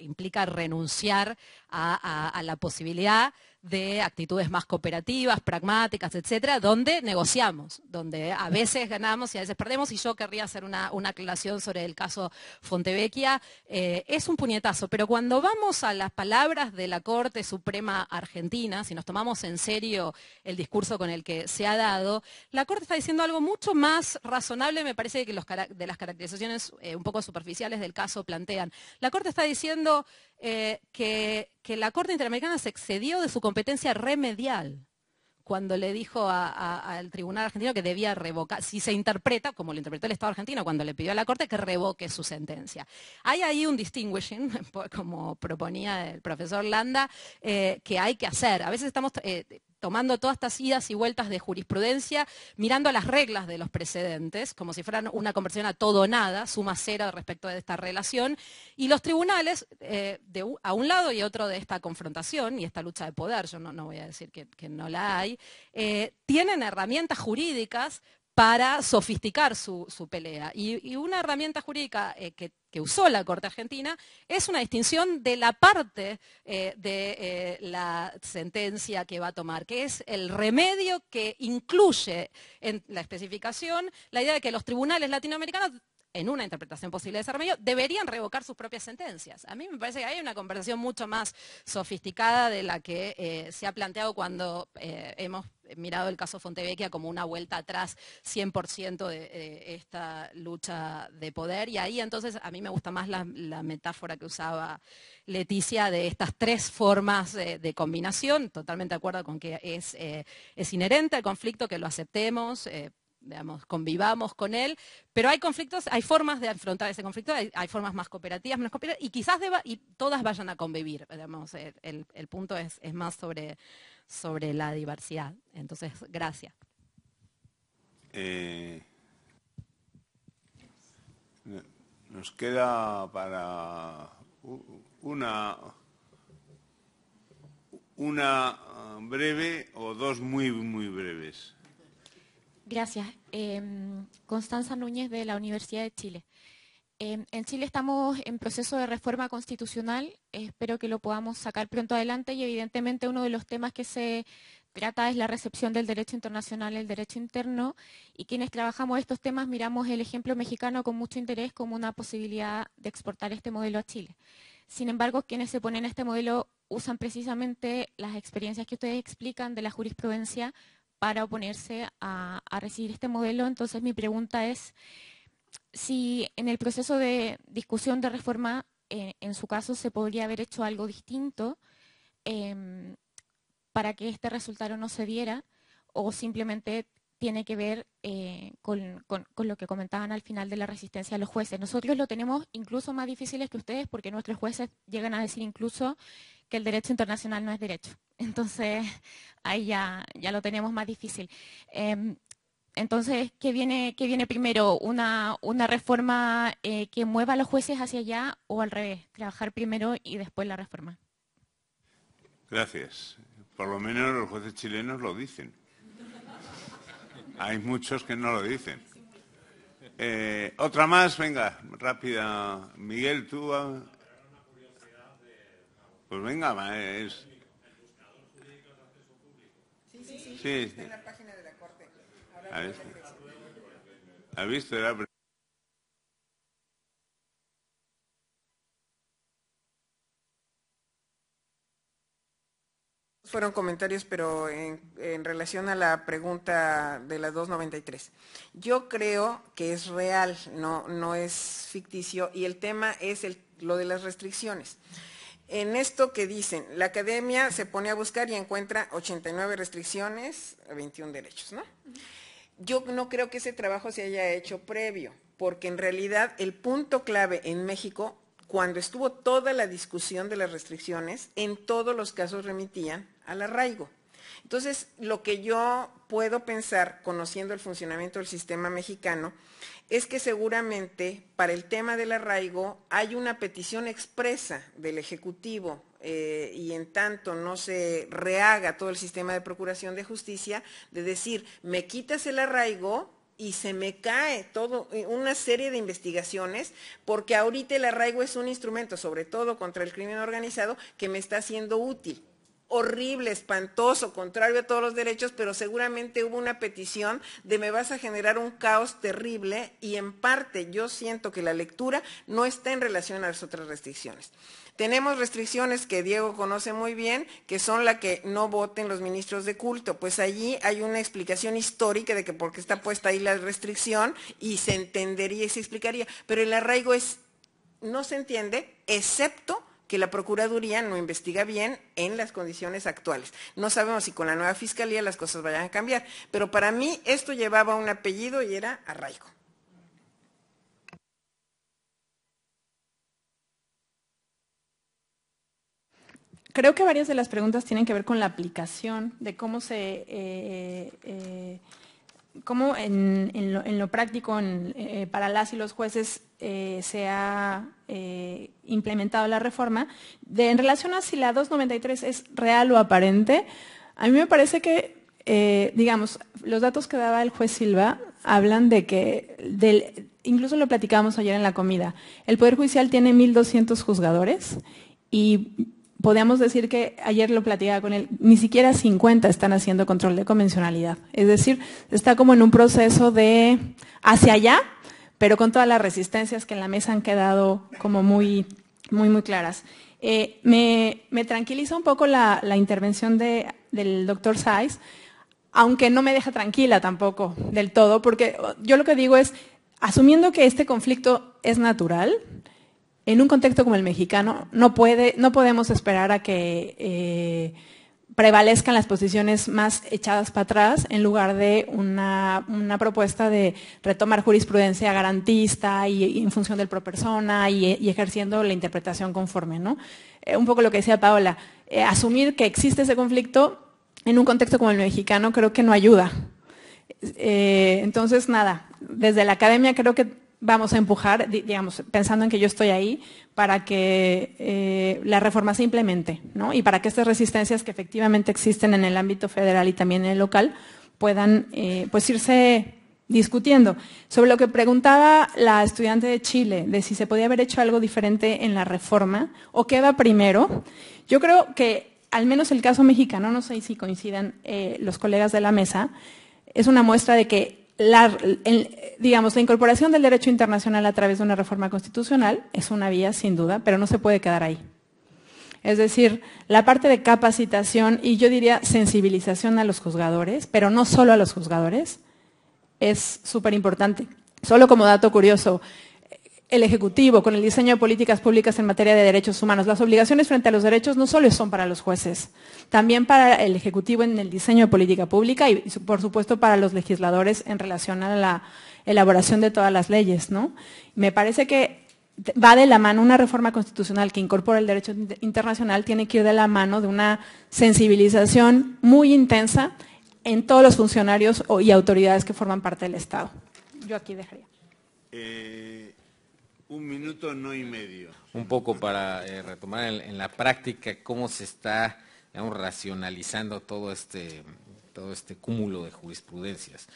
implica renunciar a la posibilidad de actitudes más cooperativas, pragmáticas, etcétera, donde negociamos, donde a veces ganamos y a veces perdemos. Y yo querría hacer una, aclaración sobre el caso Fontevecchia. Eh, es un puñetazo, pero cuando vamos a las palabras de la Corte Suprema Argentina, si nos tomamos en serio el discurso con el que se ha dado, la Corte está diciendo algo mucho más razonable, me parece, que los, de las caracterizaciones eh, un poco superficiales del caso plantean. La Corte está diciendo eh, que, la Corte Interamericana se excedió de su competencia remedial cuando le dijo al Tribunal Argentino que debía revocar, si se interpreta, como lo interpretó el Estado argentino cuando le pidió a la Corte, que revoque su sentencia. Hay ahí un distinguishing, *laughs* como proponía el profesor Landa, eh, que hay que hacer. A veces estamos eh, tomando todas estas idas y vueltas de jurisprudencia, mirando las reglas de los precedentes, como si fueran una conversión a todo o nada, suma cero respecto de esta relación, y los tribunales, eh, a un lado y otro de esta confrontación y esta lucha de poder, yo no, voy a decir que, no la hay, eh, tienen herramientas jurídicas para sofisticar su, pelea. Y, una herramienta jurídica eh, que, usó la Corte Argentina es una distinción de la parte eh, de eh, la sentencia que va a tomar, que es el remedio que incluye en la especificación la idea de que los tribunales latinoamericanos en una interpretación posible de ese remedio, deberían revocar sus propias sentencias. A mí me parece que hay una conversación mucho más sofisticada de la que se ha planteado cuando hemos mirado el caso Fontevecchia como una vuelta atrás 100% de esta lucha de poder. Y ahí entonces a mí me gusta más la, metáfora que usaba Leticia de estas tres formas de, combinación. Totalmente de acuerdo con que es, eh, es inherente al conflicto, que lo aceptemos. Eh, convivamos con él, pero hay conflictos, hay formas de afrontar ese conflicto, hay, formas más cooperativas, menos cooperativas, y quizás todas vayan a convivir, el, punto es más sobre, sobre la diversidad. Entonces, gracias. Eh, nos queda para una, una breve o dos muy, muy breves. Gracias. Em, Constanza Núñez de la Universidad de Chile. Em, en Chile estamos en proceso de reforma constitucional, espero que lo podamos sacar pronto adelante y evidentemente uno de los temas que se trata es la recepción del derecho internacional, el derecho interno, y quienes trabajamos estos temas miramos el ejemplo mexicano con mucho interés como una posibilidad de exportar este modelo a Chile. Sin embargo, quienes se ponen a este modelo usan precisamente las experiencias que ustedes explican de la jurisprudencia para oponerse a, recibir este modelo. Entonces mi pregunta es, si en el proceso de discusión de reforma, eh, en su caso, se podría haber hecho algo distinto em, para que este resultado no se diera, o simplemente tiene que ver eh, con, lo que comentaban al final de la resistencia a los jueces. Nosotros lo tenemos incluso más difíciles que ustedes porque nuestros jueces llegan a decir incluso que el derecho internacional no es derecho. *laughs* Entonces, ahí ya, ya lo tenemos más difícil. Em, entonces, ¿qué viene, qué viene primero? ¿Una, una reforma eh, que mueva a los jueces hacia allá o al revés? ¿Trabajar primero y después la reforma? Gracias. Por lo menos los jueces chilenos lo dicen. Hay muchos que no lo dicen. Eh, otra más, venga, rápida. Miguel, tú. Ah. Pues venga, es. Sí, sí, sí. ¿Ha visto? Fueron comentarios, pero en, relación a la pregunta de las 293. Yo creo que es real, no, no es ficticio, y el tema es el, lo de las restricciones. En esto que dicen, la academia se pone a buscar y encuentra 89 restricciones, 21 derechos, ¿no? Yo no creo que ese trabajo se haya hecho previo, porque en realidad el punto clave en México, cuando estuvo toda la discusión de las restricciones, en todos los casos remitían al arraigo. Entonces, lo que yo puedo pensar, conociendo el funcionamiento del sistema mexicano, es que seguramente para el tema del arraigo hay una petición expresa del Ejecutivo eh, y en tanto no se rehaga todo el sistema de procuración de justicia, de decir, me quitas el arraigo y se me cae todo, eh, una serie de investigaciones, porque ahorita el arraigo es un instrumento, sobre todo contra el crimen organizado, que me está siendo útil horrible, espantoso, contrario a todos los derechos, pero seguramente hubo una petición de me vas a generar un caos terrible y en parte yo siento que la lectura no está en relación a las otras restricciones. Tenemos restricciones que Diego conoce muy bien, que son la que no voten los ministros de culto. Pues allí hay una explicación histórica de que por qué está puesta ahí la restricción y se entendería y se explicaría. Pero el arraigo es, no se entiende, excepto que la Procuraduría no investiga bien en las condiciones actuales. No sabemos si con la nueva Fiscalía las cosas vayan a cambiar, pero para mí esto llevaba un apellido y era arraigo. creo que varias de las preguntas tienen que ver con la aplicación, de cómo se, eh, eh, cómo en, lo, práctico eh, para las y los jueces se ha implementado la reforma. En relación a si la 293 es real o aparente, a mí me parece que, digamos, los datos que daba el juez Silva hablan de que, del, incluso lo platicábamos ayer en la comida, el Poder Judicial tiene 1.200 juzgadores y podríamos decir que ayer lo platicaba con él, ni siquiera 50 están haciendo control de convencionalidad. Es decir, está como en un proceso de hacia allá, pero con todas las resistencias que en la mesa han quedado como muy, muy, muy claras. Eh, me, tranquiliza un poco la, intervención del doctor Saiz, aunque no me deja tranquila tampoco del todo, porque yo lo que digo es, asumiendo que este conflicto es natural, en un contexto como el mexicano, no, puede, no podemos esperar a que eh, prevalezcan las posiciones más echadas para atrás en lugar de una, propuesta de retomar jurisprudencia garantista y, en función del pro persona y, ejerciendo la interpretación conforme. ¿no? Eh, un poco lo que decía Paola, eh, asumir que existe ese conflicto en un contexto como el mexicano creo que no ayuda. entonces, nada, desde la academia creo que vamos a empujar, digamos, pensando en que yo estoy ahí, para que eh, la reforma se implemente, ¿no? Y para que estas resistencias que efectivamente existen en el ámbito federal y también en el local puedan eh, pues irse discutiendo. Sobre lo que preguntaba la estudiante de Chile, de si se podía haber hecho algo diferente en la reforma o qué va primero, yo creo que al menos el caso mexicano, no sé si coincidan eh, los colegas de la mesa, es una muestra de que la, digamos, la incorporación del derecho internacional a través de una reforma constitucional es una vía, sin duda, pero no se puede quedar ahí. Es decir, la parte de capacitación y yo diría sensibilización a los juzgadores, pero no solo a los juzgadores, es súper importante. Solo como dato curioso, el Ejecutivo con el diseño de políticas públicas en materia de derechos humanos. Las obligaciones frente a los derechos no solo son para los jueces, también para el Ejecutivo en el diseño de política pública y, por supuesto, para los legisladores en relación a la elaboración de todas las leyes. ¿no? Me parece que va de la mano una reforma constitucional que incorpora el derecho internacional, tiene que ir de la mano de una sensibilización muy intensa en todos los funcionarios y autoridades que forman parte del Estado. Yo aquí dejaría. Eh, un minuto, no y medio. Un poco para eh, retomar en, la práctica cómo se está racionalizando todo este, todo este cúmulo de jurisprudencias.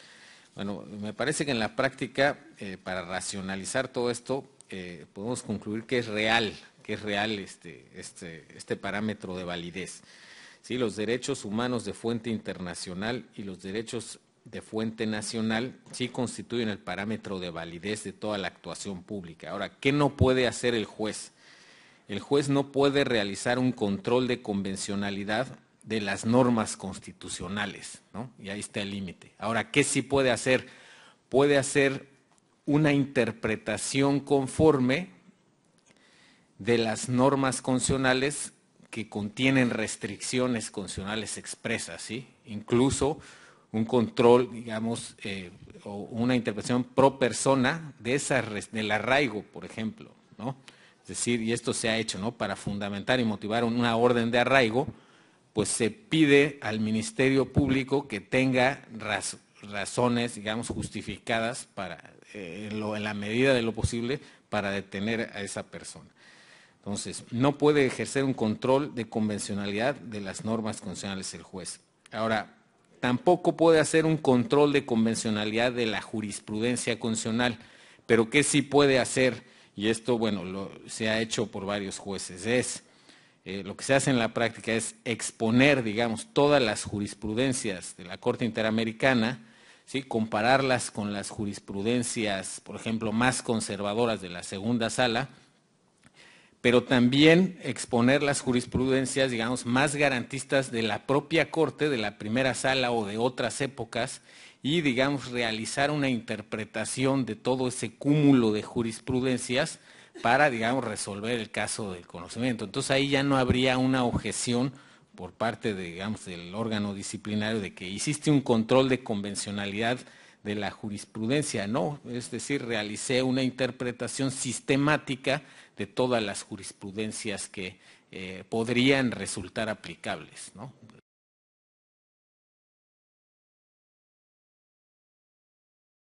Bueno, me parece que en la práctica, eh, para racionalizar todo esto, eh, podemos concluir que es real, que es real este, este, este parámetro de validez. ¿Sí? Los derechos humanos de fuente internacional y los derechos de fuente nacional sí constituyen el parámetro de validez de toda la actuación pública. Ahora, ¿qué no puede hacer el juez? El juez no puede realizar un control de convencionalidad de las normas constitucionales, ¿no? Y ahí está el límite. Ahora, ¿qué sí puede hacer? Puede hacer una interpretación conforme de las normas constitucionales que contienen restricciones constitucionales expresas, ¿sí? Incluso un control, digamos, eh, o una interpretación pro persona de esa, del arraigo, por ejemplo, ¿no? Es decir, y esto se ha hecho, ¿no? Para fundamentar y motivar una orden de arraigo, pues se pide al Ministerio Público que tenga razones, digamos, justificadas para, eh, en la medida de lo posible, para detener a esa persona. Entonces, no puede ejercer un control de convencionalidad de las normas constitucionales el juez. Ahora, tampoco puede hacer un control de convencionalidad de la jurisprudencia constitucional, pero ¿qué sí puede hacer? Y esto, bueno, se ha hecho por varios jueces, es eh, lo que se hace en la práctica es exponer, digamos, todas las jurisprudencias de la Corte Interamericana, ¿sí? compararlas con las jurisprudencias, por ejemplo, más conservadoras de la segunda sala, pero también exponer las jurisprudencias, digamos, más garantistas de la propia Corte, de la primera sala o de otras épocas, y, digamos, realizar una interpretación de todo ese cúmulo de jurisprudencias para, digamos, resolver el caso del conocimiento. Entonces ahí ya no habría una objeción por parte, digamos, del órgano disciplinario de que hiciste un control de convencionalidad de la jurisprudencia, no, es decir, realicé una interpretación sistemática de todas las jurisprudencias que eh, podrían resultar aplicables, ¿no?